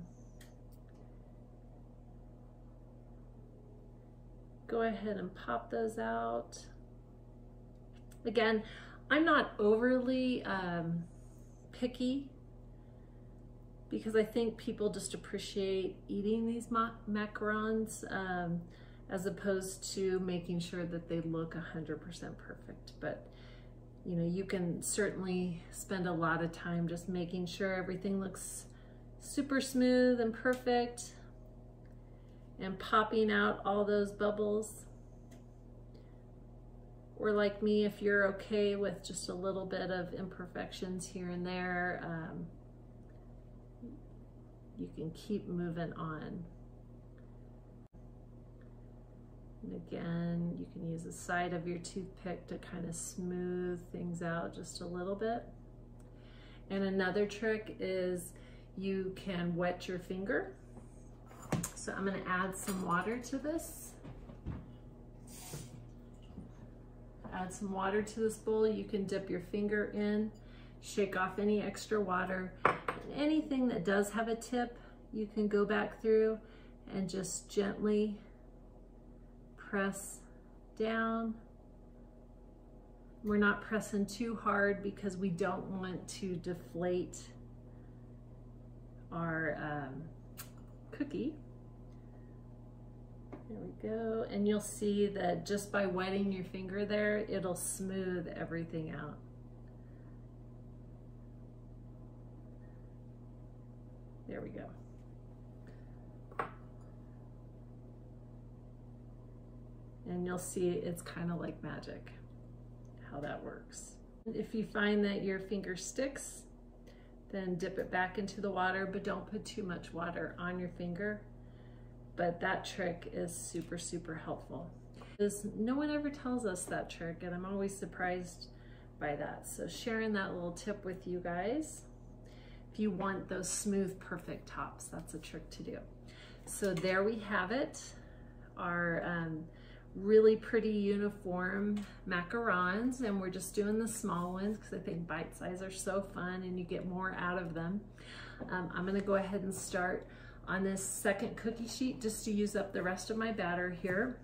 go ahead and pop those out. Again, I'm not overly um, picky because I think people just appreciate eating these ma macarons um, as opposed to making sure that they look 100% perfect. But you know, you can certainly spend a lot of time just making sure everything looks super smooth and perfect and popping out all those bubbles. Or like me, if you're okay with just a little bit of imperfections here and there, um, you can keep moving on. And again, you can use the side of your toothpick to kind of smooth things out just a little bit. And another trick is you can wet your finger. So I'm gonna add some water to this. Add some water to this bowl. You can dip your finger in, shake off any extra water, anything that does have a tip, you can go back through and just gently press down. We're not pressing too hard because we don't want to deflate our um, cookie. There we go. And you'll see that just by wetting your finger there, it'll smooth everything out. There we go. And you'll see it's kind of like magic how that works. If you find that your finger sticks, then dip it back into the water, but don't put too much water on your finger. But that trick is super, super helpful. Because no one ever tells us that trick, and I'm always surprised by that. So sharing that little tip with you guys if you want those smooth, perfect tops. That's a trick to do. So there we have it, our um, really pretty uniform macarons, and we're just doing the small ones because I think bite size are so fun and you get more out of them. Um, I'm gonna go ahead and start on this second cookie sheet just to use up the rest of my batter here.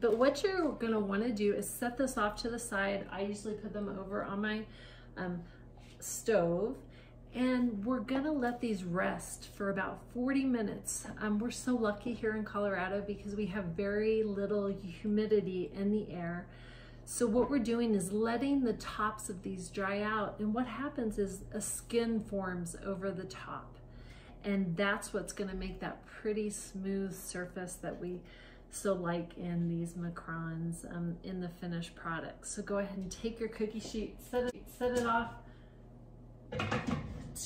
But what you're gonna wanna do is set this off to the side. I usually put them over on my um, stove And we're gonna let these rest for about 40 minutes. Um, we're so lucky here in Colorado because we have very little humidity in the air. So what we're doing is letting the tops of these dry out. And what happens is a skin forms over the top. And that's what's gonna make that pretty smooth surface that we so like in these macrons um, in the finished product. So go ahead and take your cookie sheet, set it, set it off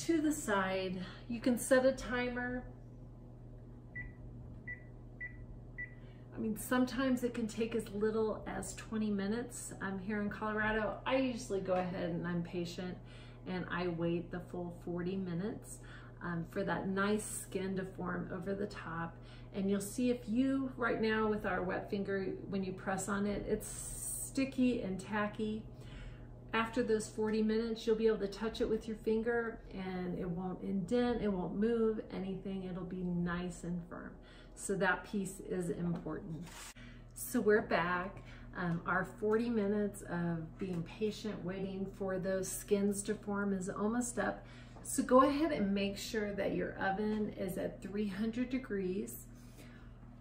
to the side. You can set a timer. I mean, sometimes it can take as little as 20 minutes. I'm here in Colorado. I usually go ahead and I'm patient and I wait the full 40 minutes um, for that nice skin to form over the top. And you'll see if you, right now with our wet finger, when you press on it, it's sticky and tacky. After those 40 minutes, you'll be able to touch it with your finger and it won't indent, it won't move anything. It'll be nice and firm. So that piece is important. So we're back. Um, our 40 minutes of being patient, waiting for those skins to form is almost up. So go ahead and make sure that your oven is at 300 degrees.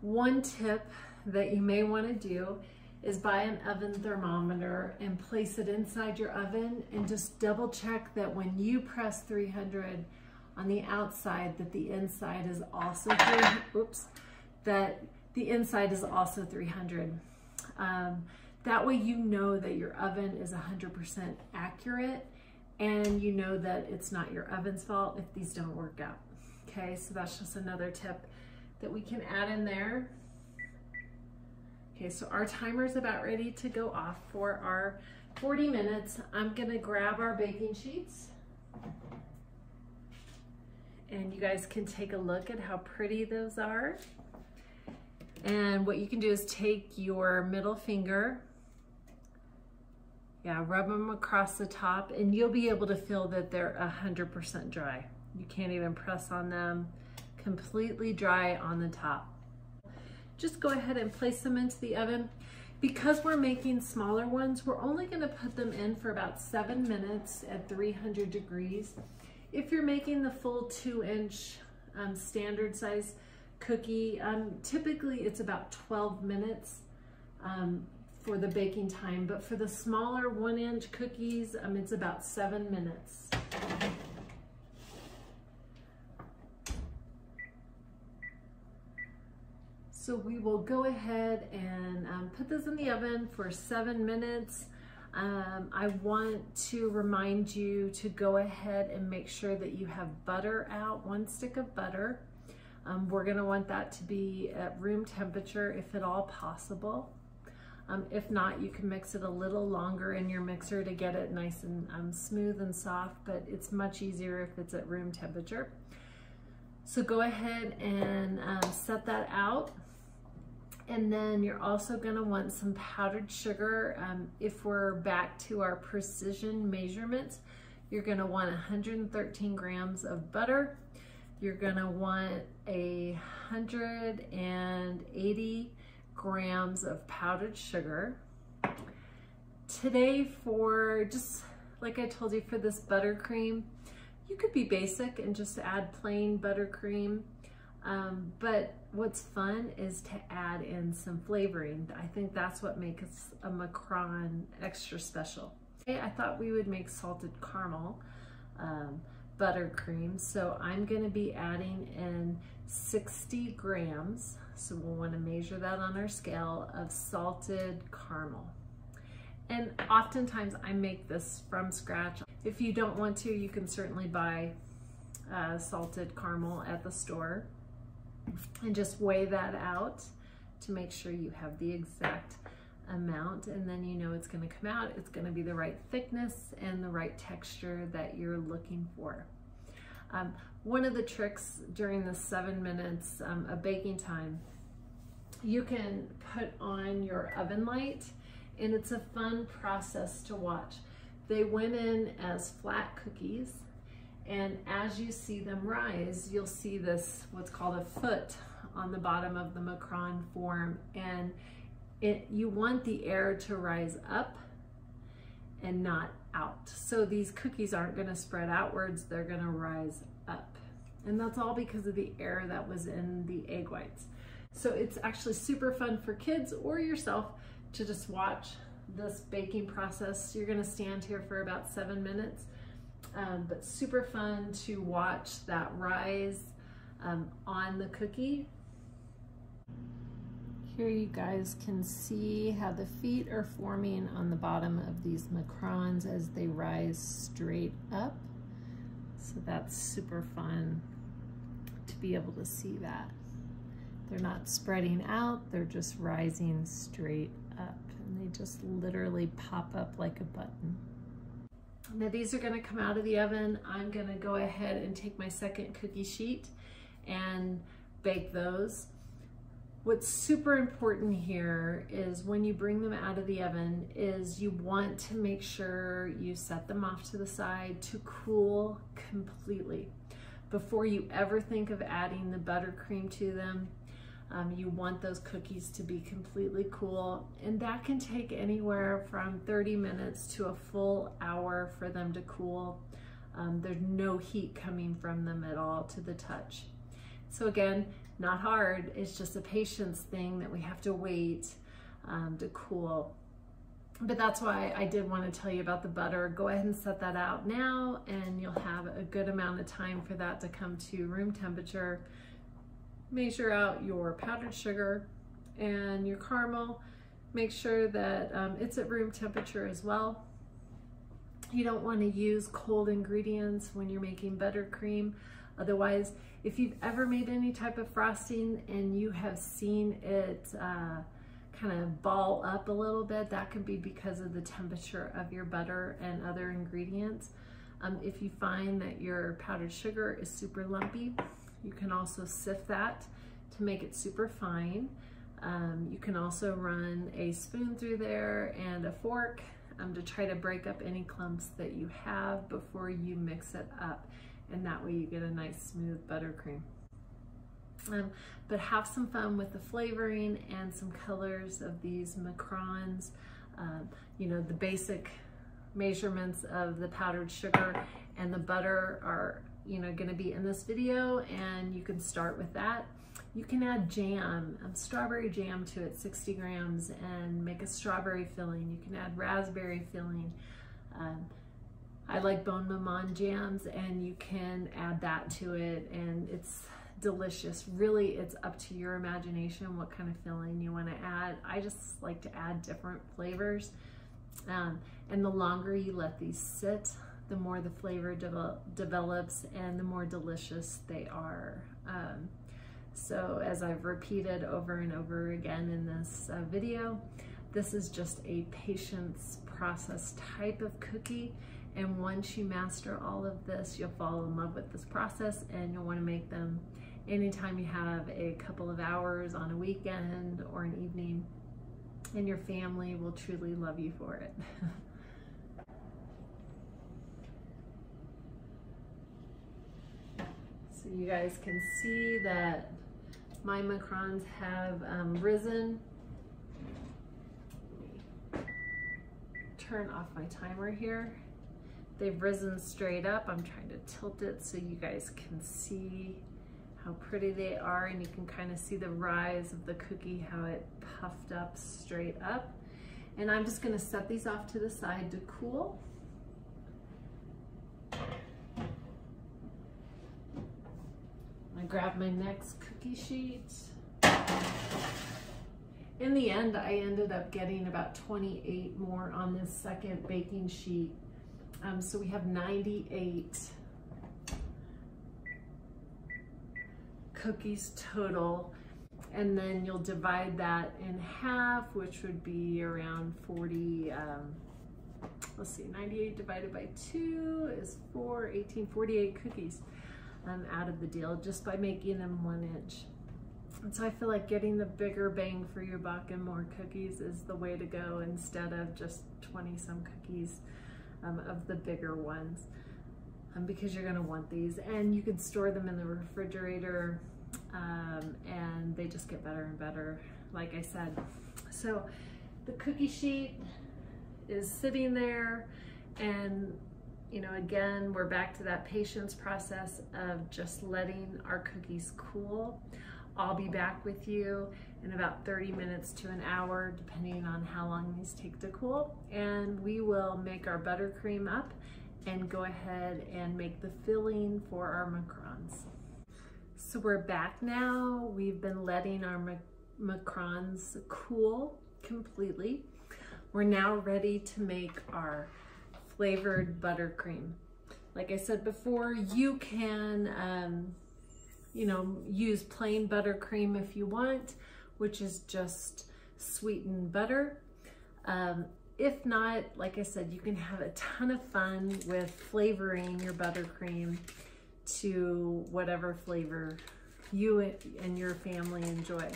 One tip that you may want to do is buy an oven thermometer and place it inside your oven and just double check that when you press 300 on the outside that the inside is also oops, that the inside is also 300. Um, that way you know that your oven is 100% accurate and you know that it's not your oven's fault if these don't work out. Okay, so that's just another tip that we can add in there. Okay, so our timer is about ready to go off for our 40 minutes. I'm gonna grab our baking sheets and you guys can take a look at how pretty those are. And what you can do is take your middle finger, yeah, rub them across the top and you'll be able to feel that they're 100% dry. You can't even press on them, completely dry on the top just go ahead and place them into the oven. Because we're making smaller ones, we're only gonna put them in for about seven minutes at 300 degrees. If you're making the full two inch um, standard size cookie, um, typically it's about 12 minutes um, for the baking time, but for the smaller one inch cookies, um, it's about seven minutes. So we will go ahead and um, put this in the oven for seven minutes. Um, I want to remind you to go ahead and make sure that you have butter out, one stick of butter. Um, we're gonna want that to be at room temperature if at all possible. Um, if not, you can mix it a little longer in your mixer to get it nice and um, smooth and soft, but it's much easier if it's at room temperature. So go ahead and um, set that out. And then you're also gonna want some powdered sugar. Um, if we're back to our precision measurements, you're gonna want 113 grams of butter. You're gonna want a 180 grams of powdered sugar. Today for, just like I told you for this buttercream, you could be basic and just add plain buttercream. Um, but what's fun is to add in some flavoring. I think that's what makes a macaron extra special. I thought we would make salted caramel um, buttercream. So I'm gonna be adding in 60 grams, so we'll wanna measure that on our scale, of salted caramel. And oftentimes I make this from scratch. If you don't want to, you can certainly buy uh, salted caramel at the store and just weigh that out to make sure you have the exact amount and then you know it's going to come out it's going to be the right thickness and the right texture that you're looking for um, one of the tricks during the seven minutes um, of baking time you can put on your oven light and it's a fun process to watch they went in as flat cookies and as you see them rise, you'll see this, what's called a foot on the bottom of the macron form. And it, you want the air to rise up and not out. So these cookies aren't gonna spread outwards, they're gonna rise up. And that's all because of the air that was in the egg whites. So it's actually super fun for kids or yourself to just watch this baking process. You're gonna stand here for about seven minutes, um, but super fun to watch that rise um, on the cookie. Here you guys can see how the feet are forming on the bottom of these macarons as they rise straight up. So that's super fun to be able to see that. They're not spreading out, they're just rising straight up and they just literally pop up like a button. Now these are gonna come out of the oven. I'm gonna go ahead and take my second cookie sheet and bake those. What's super important here is when you bring them out of the oven is you want to make sure you set them off to the side to cool completely. Before you ever think of adding the buttercream to them, um, you want those cookies to be completely cool and that can take anywhere from 30 minutes to a full hour for them to cool. Um, there's no heat coming from them at all to the touch. So again, not hard, it's just a patience thing that we have to wait um, to cool. But that's why I did want to tell you about the butter. Go ahead and set that out now and you'll have a good amount of time for that to come to room temperature measure out your powdered sugar and your caramel. Make sure that um, it's at room temperature as well. You don't want to use cold ingredients when you're making buttercream. Otherwise, if you've ever made any type of frosting and you have seen it uh, kind of ball up a little bit, that could be because of the temperature of your butter and other ingredients. Um, if you find that your powdered sugar is super lumpy, you can also sift that to make it super fine. Um, you can also run a spoon through there and a fork um, to try to break up any clumps that you have before you mix it up. And that way you get a nice smooth buttercream. Um, but have some fun with the flavoring and some colors of these macarons. Um, you know, the basic measurements of the powdered sugar and the butter are you know, gonna be in this video and you can start with that. You can add jam, um, strawberry jam to it, 60 grams, and make a strawberry filling. You can add raspberry filling. Um, I like Bonne Maman jams and you can add that to it and it's delicious. Really, it's up to your imagination what kind of filling you wanna add. I just like to add different flavors. Um, and the longer you let these sit, the more the flavor de develops and the more delicious they are. Um, so as I've repeated over and over again in this uh, video, this is just a patience process type of cookie. And once you master all of this, you'll fall in love with this process and you'll wanna make them anytime you have a couple of hours on a weekend or an evening and your family will truly love you for it. So you guys can see that my macarons have um, risen. Turn off my timer here. They've risen straight up. I'm trying to tilt it so you guys can see how pretty they are and you can kind of see the rise of the cookie, how it puffed up straight up. And I'm just gonna set these off to the side to cool. I grab my next cookie sheet. In the end, I ended up getting about 28 more on this second baking sheet. Um, so we have 98 cookies total. And then you'll divide that in half, which would be around 40, um, let's see, 98 divided by two is 4, 18, 48 cookies um, out of the deal just by making them one inch. And so I feel like getting the bigger bang for your buck and more cookies is the way to go instead of just 20 some cookies um, of the bigger ones um, because you're gonna want these and you can store them in the refrigerator um, and they just get better and better like I said. So the cookie sheet is sitting there And, you know, again, we're back to that patience process of just letting our cookies cool. I'll be back with you in about 30 minutes to an hour, depending on how long these take to cool. And we will make our buttercream up and go ahead and make the filling for our macarons. So we're back now. We've been letting our macarons cool completely. We're now ready to make our flavored buttercream. Like I said before, you can, um, you know, use plain buttercream if you want, which is just sweetened butter. Um, if not, like I said, you can have a ton of fun with flavoring your buttercream to whatever flavor you and your family enjoy.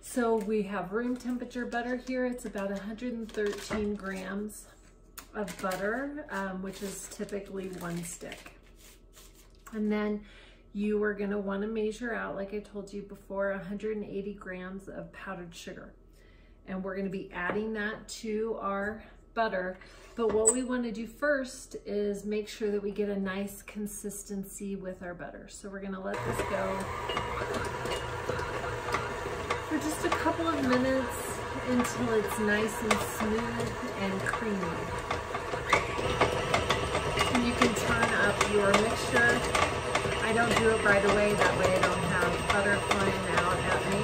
So we have room temperature butter here. It's about 113 grams of butter, um, which is typically one stick. And then you are gonna wanna measure out, like I told you before, 180 grams of powdered sugar. And we're gonna be adding that to our butter. But what we wanna do first is make sure that we get a nice consistency with our butter. So we're gonna let this go for just a couple of minutes until it's nice and smooth and creamy. And you can turn up your mixture. I don't do it right away, that way I don't have butter flying out at me.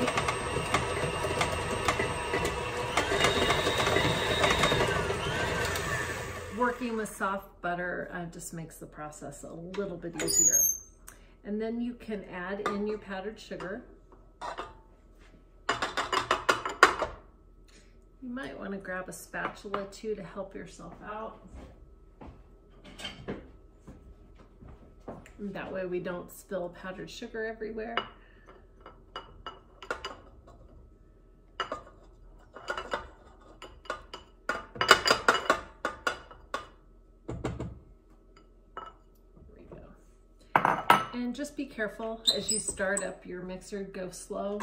Working with soft butter uh, just makes the process a little bit easier. And then you can add in your powdered sugar. You might want to grab a spatula too to help yourself out. That way we don't spill powdered sugar everywhere. And just be careful as you start up your mixer, go slow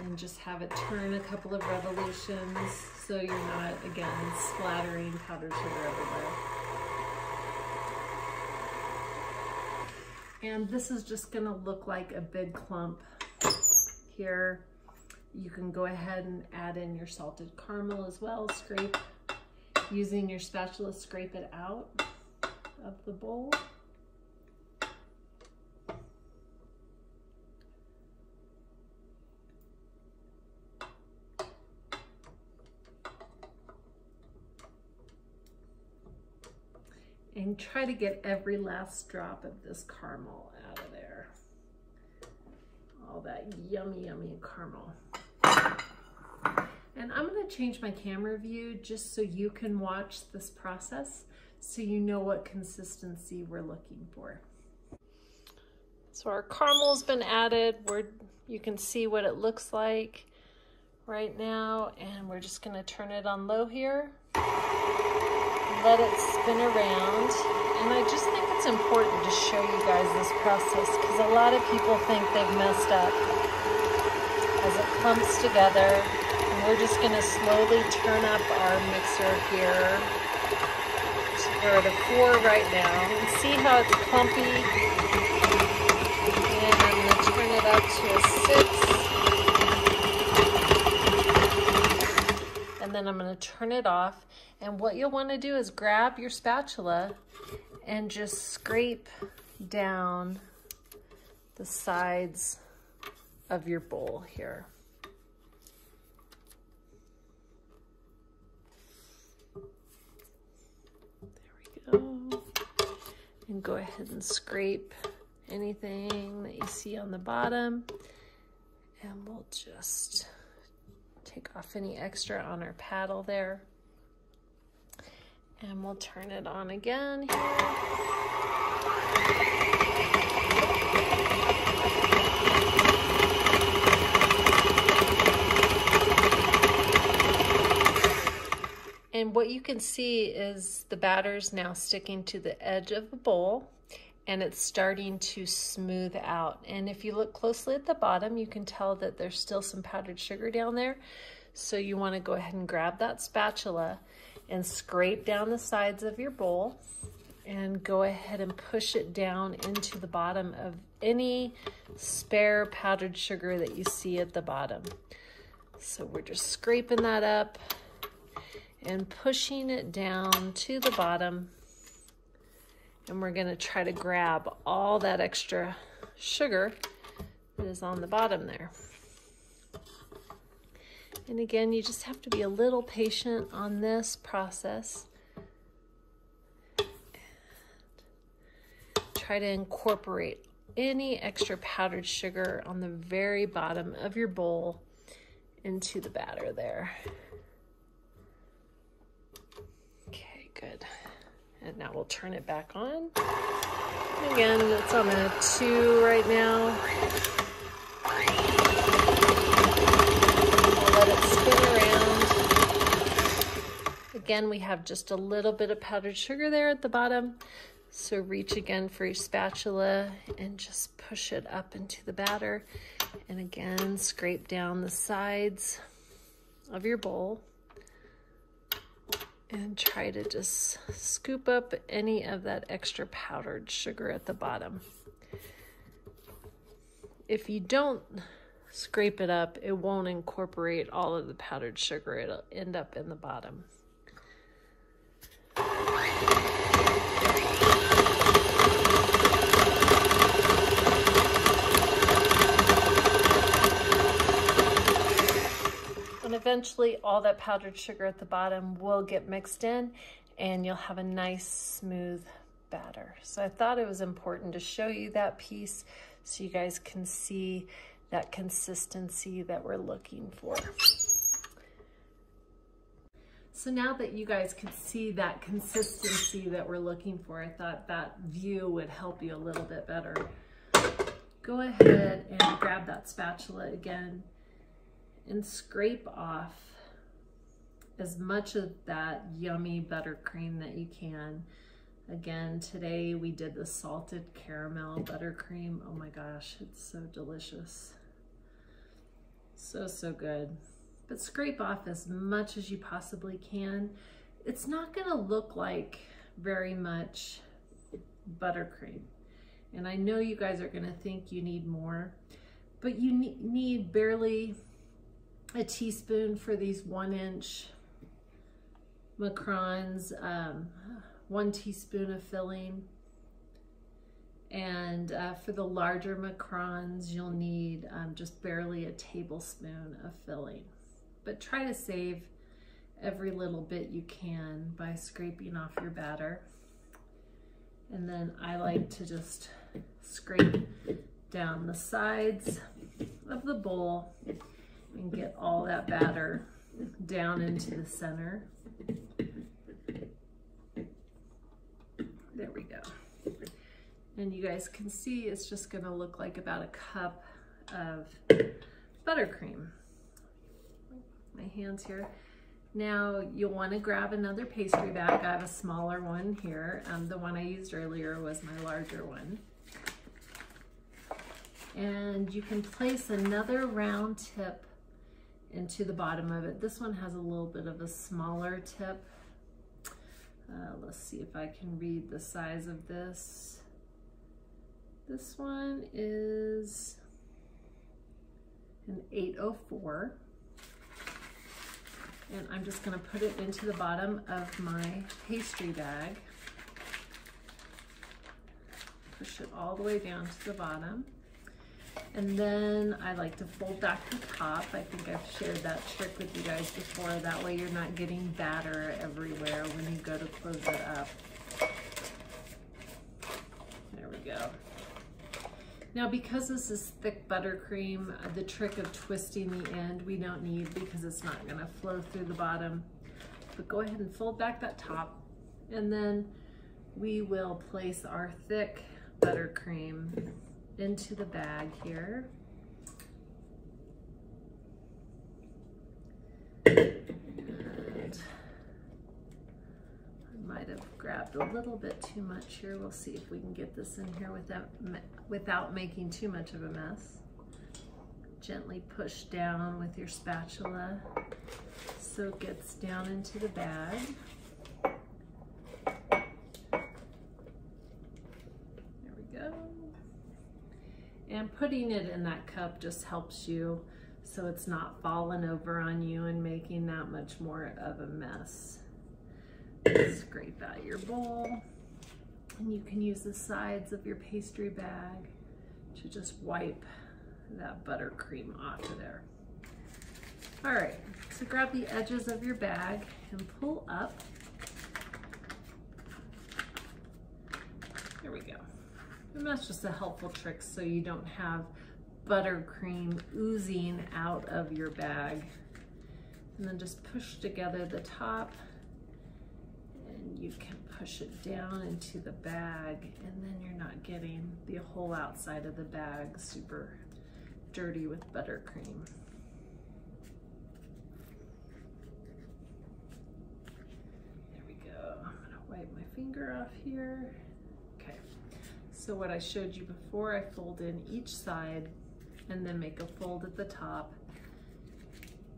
and just have it turn a couple of revolutions so you're not, again, splattering powdered sugar everywhere. And this is just gonna look like a big clump here. You can go ahead and add in your salted caramel as well, scrape, using your spatula, scrape it out of the bowl. And try to get every last drop of this caramel out of there. All that yummy, yummy caramel. And I'm gonna change my camera view just so you can watch this process so you know what consistency we're looking for. So our caramel's been added. We're, you can see what it looks like right now. And we're just gonna turn it on low here let it spin around. And I just think it's important to show you guys this process because a lot of people think they've messed up as it clumps together. And we're just going to slowly turn up our mixer here. We're at a four right now. And see how it's clumpy? And I'm going to turn it up to a six. And then I'm going to turn it off and what you'll want to do is grab your spatula and just scrape down the sides of your bowl here. There we go. And go ahead and scrape anything that you see on the bottom. And we'll just take off any extra on our paddle there. And we'll turn it on again here. And what you can see is the batter's now sticking to the edge of the bowl and it's starting to smooth out. And if you look closely at the bottom, you can tell that there's still some powdered sugar down there. So you wanna go ahead and grab that spatula and scrape down the sides of your bowl and go ahead and push it down into the bottom of any spare powdered sugar that you see at the bottom. So we're just scraping that up and pushing it down to the bottom. And we're gonna try to grab all that extra sugar that is on the bottom there. And again, you just have to be a little patient on this process. try to incorporate any extra powdered sugar on the very bottom of your bowl into the batter there. Okay, good. And now we'll turn it back on. Again, it's on a two right now. We'll let it spin around. Again, we have just a little bit of powdered sugar there at the bottom. So reach again for your spatula and just push it up into the batter. And again, scrape down the sides of your bowl and try to just scoop up any of that extra powdered sugar at the bottom. If you don't scrape it up, it won't incorporate all of the powdered sugar. It'll end up in the bottom. Eventually all that powdered sugar at the bottom will get mixed in and you'll have a nice smooth batter. So I thought it was important to show you that piece so you guys can see that consistency that we're looking for. So now that you guys can see that consistency that we're looking for, I thought that view would help you a little bit better. Go ahead and grab that spatula again and scrape off as much of that yummy buttercream that you can. Again, today we did the salted caramel buttercream. Oh my gosh, it's so delicious. So, so good. But scrape off as much as you possibly can. It's not gonna look like very much buttercream. And I know you guys are gonna think you need more, but you need barely a teaspoon for these one inch macarons, um, one teaspoon of filling. And uh, for the larger macarons, you'll need um, just barely a tablespoon of filling. But try to save every little bit you can by scraping off your batter. And then I like to just scrape down the sides of the bowl and get all that batter down into the center. There we go. And you guys can see it's just gonna look like about a cup of buttercream. My hands here. Now you'll wanna grab another pastry bag. I have a smaller one here. Um, the one I used earlier was my larger one. And you can place another round tip into the bottom of it. This one has a little bit of a smaller tip. Uh, let's see if I can read the size of this. This one is an 804. And I'm just gonna put it into the bottom of my pastry bag. Push it all the way down to the bottom. And then I like to fold back the top. I think I've shared that trick with you guys before. That way you're not getting batter everywhere when you go to close it up. There we go. Now because this is thick buttercream, uh, the trick of twisting the end we don't need because it's not gonna flow through the bottom. But go ahead and fold back that top and then we will place our thick buttercream into the bag here. I might have grabbed a little bit too much here. We'll see if we can get this in here without, without making too much of a mess. Gently push down with your spatula so it gets down into the bag. And putting it in that cup just helps you so it's not falling over on you and making that much more of a mess. Scrape out your bowl and you can use the sides of your pastry bag to just wipe that buttercream off of there. All right, so grab the edges of your bag and pull up. There we go. And that's just a helpful trick so you don't have buttercream oozing out of your bag. And then just push together the top and you can push it down into the bag and then you're not getting the whole outside of the bag super dirty with buttercream. There we go. I'm gonna wipe my finger off here. Okay, so what I showed you before, I fold in each side and then make a fold at the top.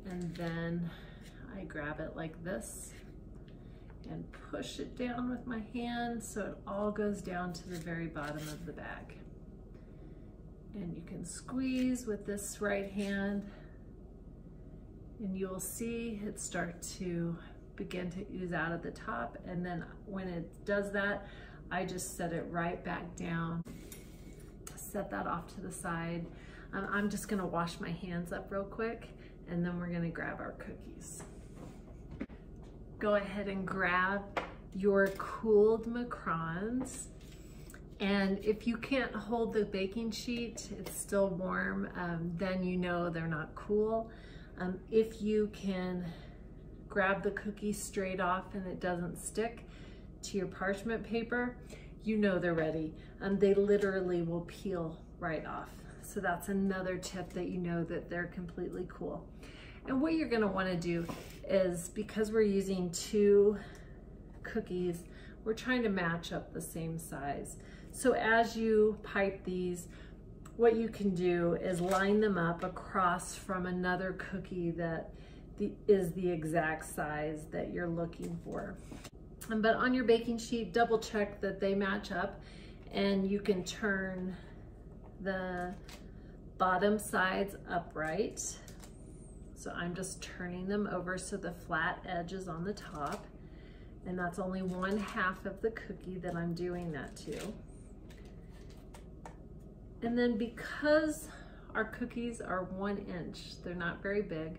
And then I grab it like this and push it down with my hand so it all goes down to the very bottom of the bag. And you can squeeze with this right hand and you will see it start to begin to ooze out at the top. And then when it does that, I just set it right back down, set that off to the side. Um, I'm just gonna wash my hands up real quick and then we're gonna grab our cookies. Go ahead and grab your cooled macarons. And if you can't hold the baking sheet, it's still warm, um, then you know they're not cool. Um, if you can grab the cookie straight off and it doesn't stick to your parchment paper, you know they're ready. Um, they literally will peel right off. So that's another tip that you know that they're completely cool. And what you're gonna wanna do is, because we're using two cookies, we're trying to match up the same size. So as you pipe these, what you can do is line them up across from another cookie that the, is the exact size that you're looking for. But on your baking sheet, double check that they match up and you can turn the bottom sides upright. So I'm just turning them over so the flat edge is on the top. And that's only one half of the cookie that I'm doing that to. And then because our cookies are one inch, they're not very big,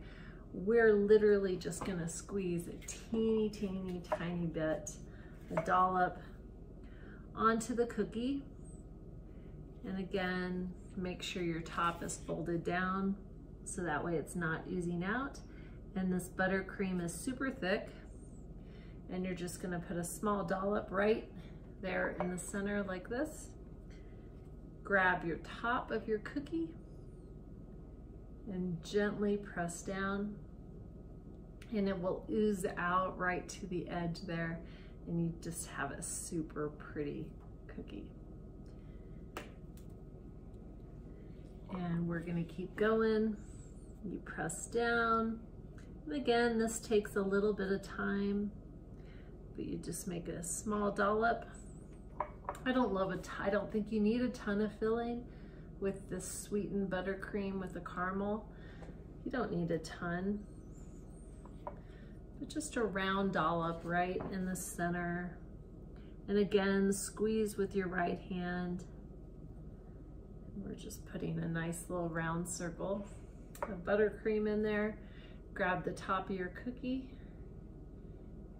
we're literally just gonna squeeze a teeny, teeny, tiny bit, a dollop onto the cookie. And again, make sure your top is folded down so that way it's not oozing out. And this buttercream is super thick. And you're just gonna put a small dollop right there in the center like this. Grab your top of your cookie and gently press down and it will ooze out right to the edge there and you just have a super pretty cookie. And we're gonna keep going. You press down. And again, this takes a little bit of time, but you just make a small dollop. I don't love a. I don't think you need a ton of filling with this sweetened buttercream with the caramel. You don't need a ton, but just a round dollop right in the center. And again, squeeze with your right hand. We're just putting a nice little round circle of buttercream in there. Grab the top of your cookie,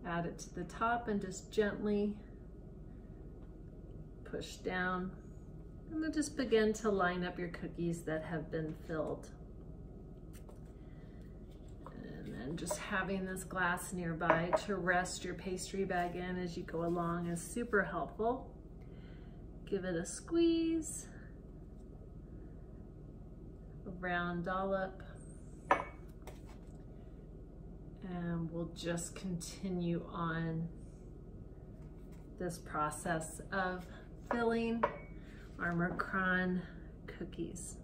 add it to the top and just gently push down. And then just begin to line up your cookies that have been filled. And then just having this glass nearby to rest your pastry bag in as you go along is super helpful. Give it a squeeze a round dollop. And we'll just continue on this process of filling our Macaron cookies.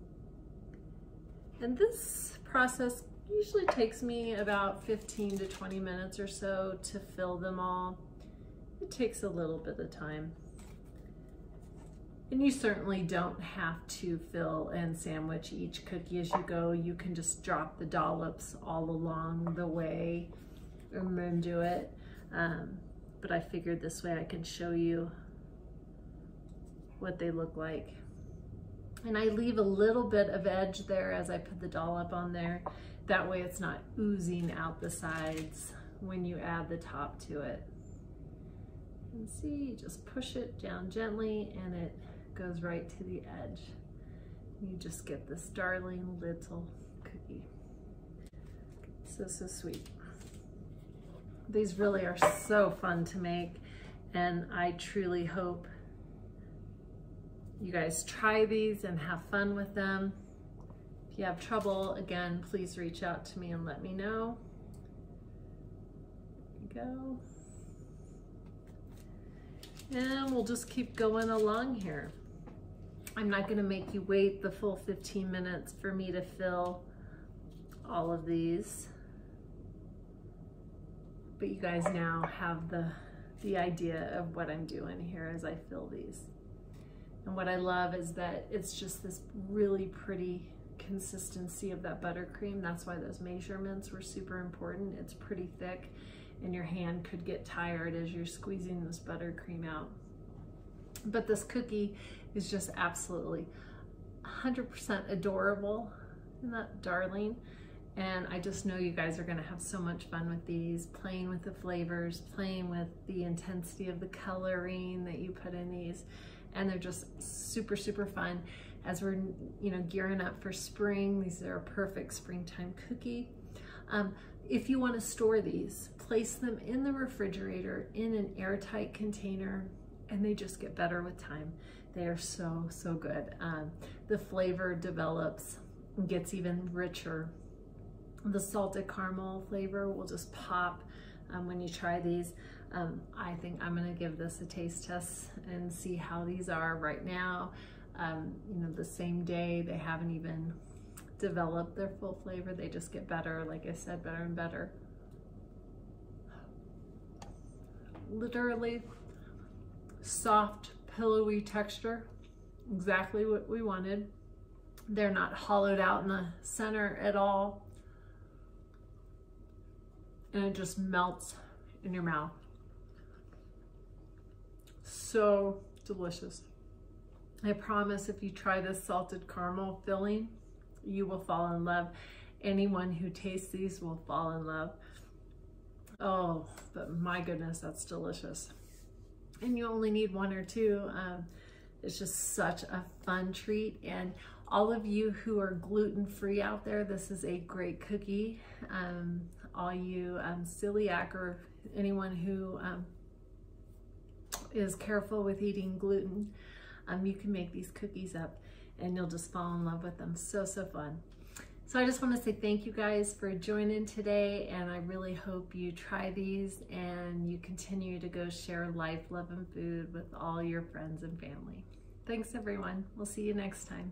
And this process usually takes me about 15 to 20 minutes or so to fill them all. It takes a little bit of time. And you certainly don't have to fill and sandwich each cookie as you go. You can just drop the dollops all along the way and then do it. Um, but I figured this way I can show you what they look like. And I leave a little bit of edge there as I put the dollop on there. That way it's not oozing out the sides when you add the top to it. And see, just push it down gently and it goes right to the edge. You just get this darling little cookie. So, so sweet. These really are so fun to make and I truly hope you guys try these and have fun with them. If you have trouble, again, please reach out to me and let me know. Go. And we'll just keep going along here. I'm not gonna make you wait the full 15 minutes for me to fill all of these. But you guys now have the, the idea of what I'm doing here as I fill these. And what I love is that it's just this really pretty consistency of that buttercream. That's why those measurements were super important. It's pretty thick and your hand could get tired as you're squeezing this buttercream out. But this cookie is just absolutely 100% adorable. Isn't that darling? And I just know you guys are gonna have so much fun with these, playing with the flavors, playing with the intensity of the coloring that you put in these and they're just super, super fun. As we're, you know, gearing up for spring, these are a perfect springtime cookie. Um, if you want to store these, place them in the refrigerator in an airtight container and they just get better with time. They are so, so good. Um, the flavor develops and gets even richer. The salted caramel flavor will just pop um, when you try these. Um, I think I'm gonna give this a taste test and see how these are right now. Um, you know, the same day, they haven't even developed their full flavor. They just get better, like I said, better and better. Literally soft, pillowy texture, exactly what we wanted. They're not hollowed out in the center at all. And it just melts in your mouth so delicious. I promise if you try this salted caramel filling, you will fall in love. Anyone who tastes these will fall in love. Oh, but my goodness, that's delicious. And you only need one or two. Um, it's just such a fun treat. And all of you who are gluten-free out there, this is a great cookie. Um, all you um, celiac or anyone who um, is careful with eating gluten, um, you can make these cookies up and you'll just fall in love with them. So, so fun. So I just want to say thank you guys for joining today and I really hope you try these and you continue to go share life, love, and food with all your friends and family. Thanks everyone. We'll see you next time.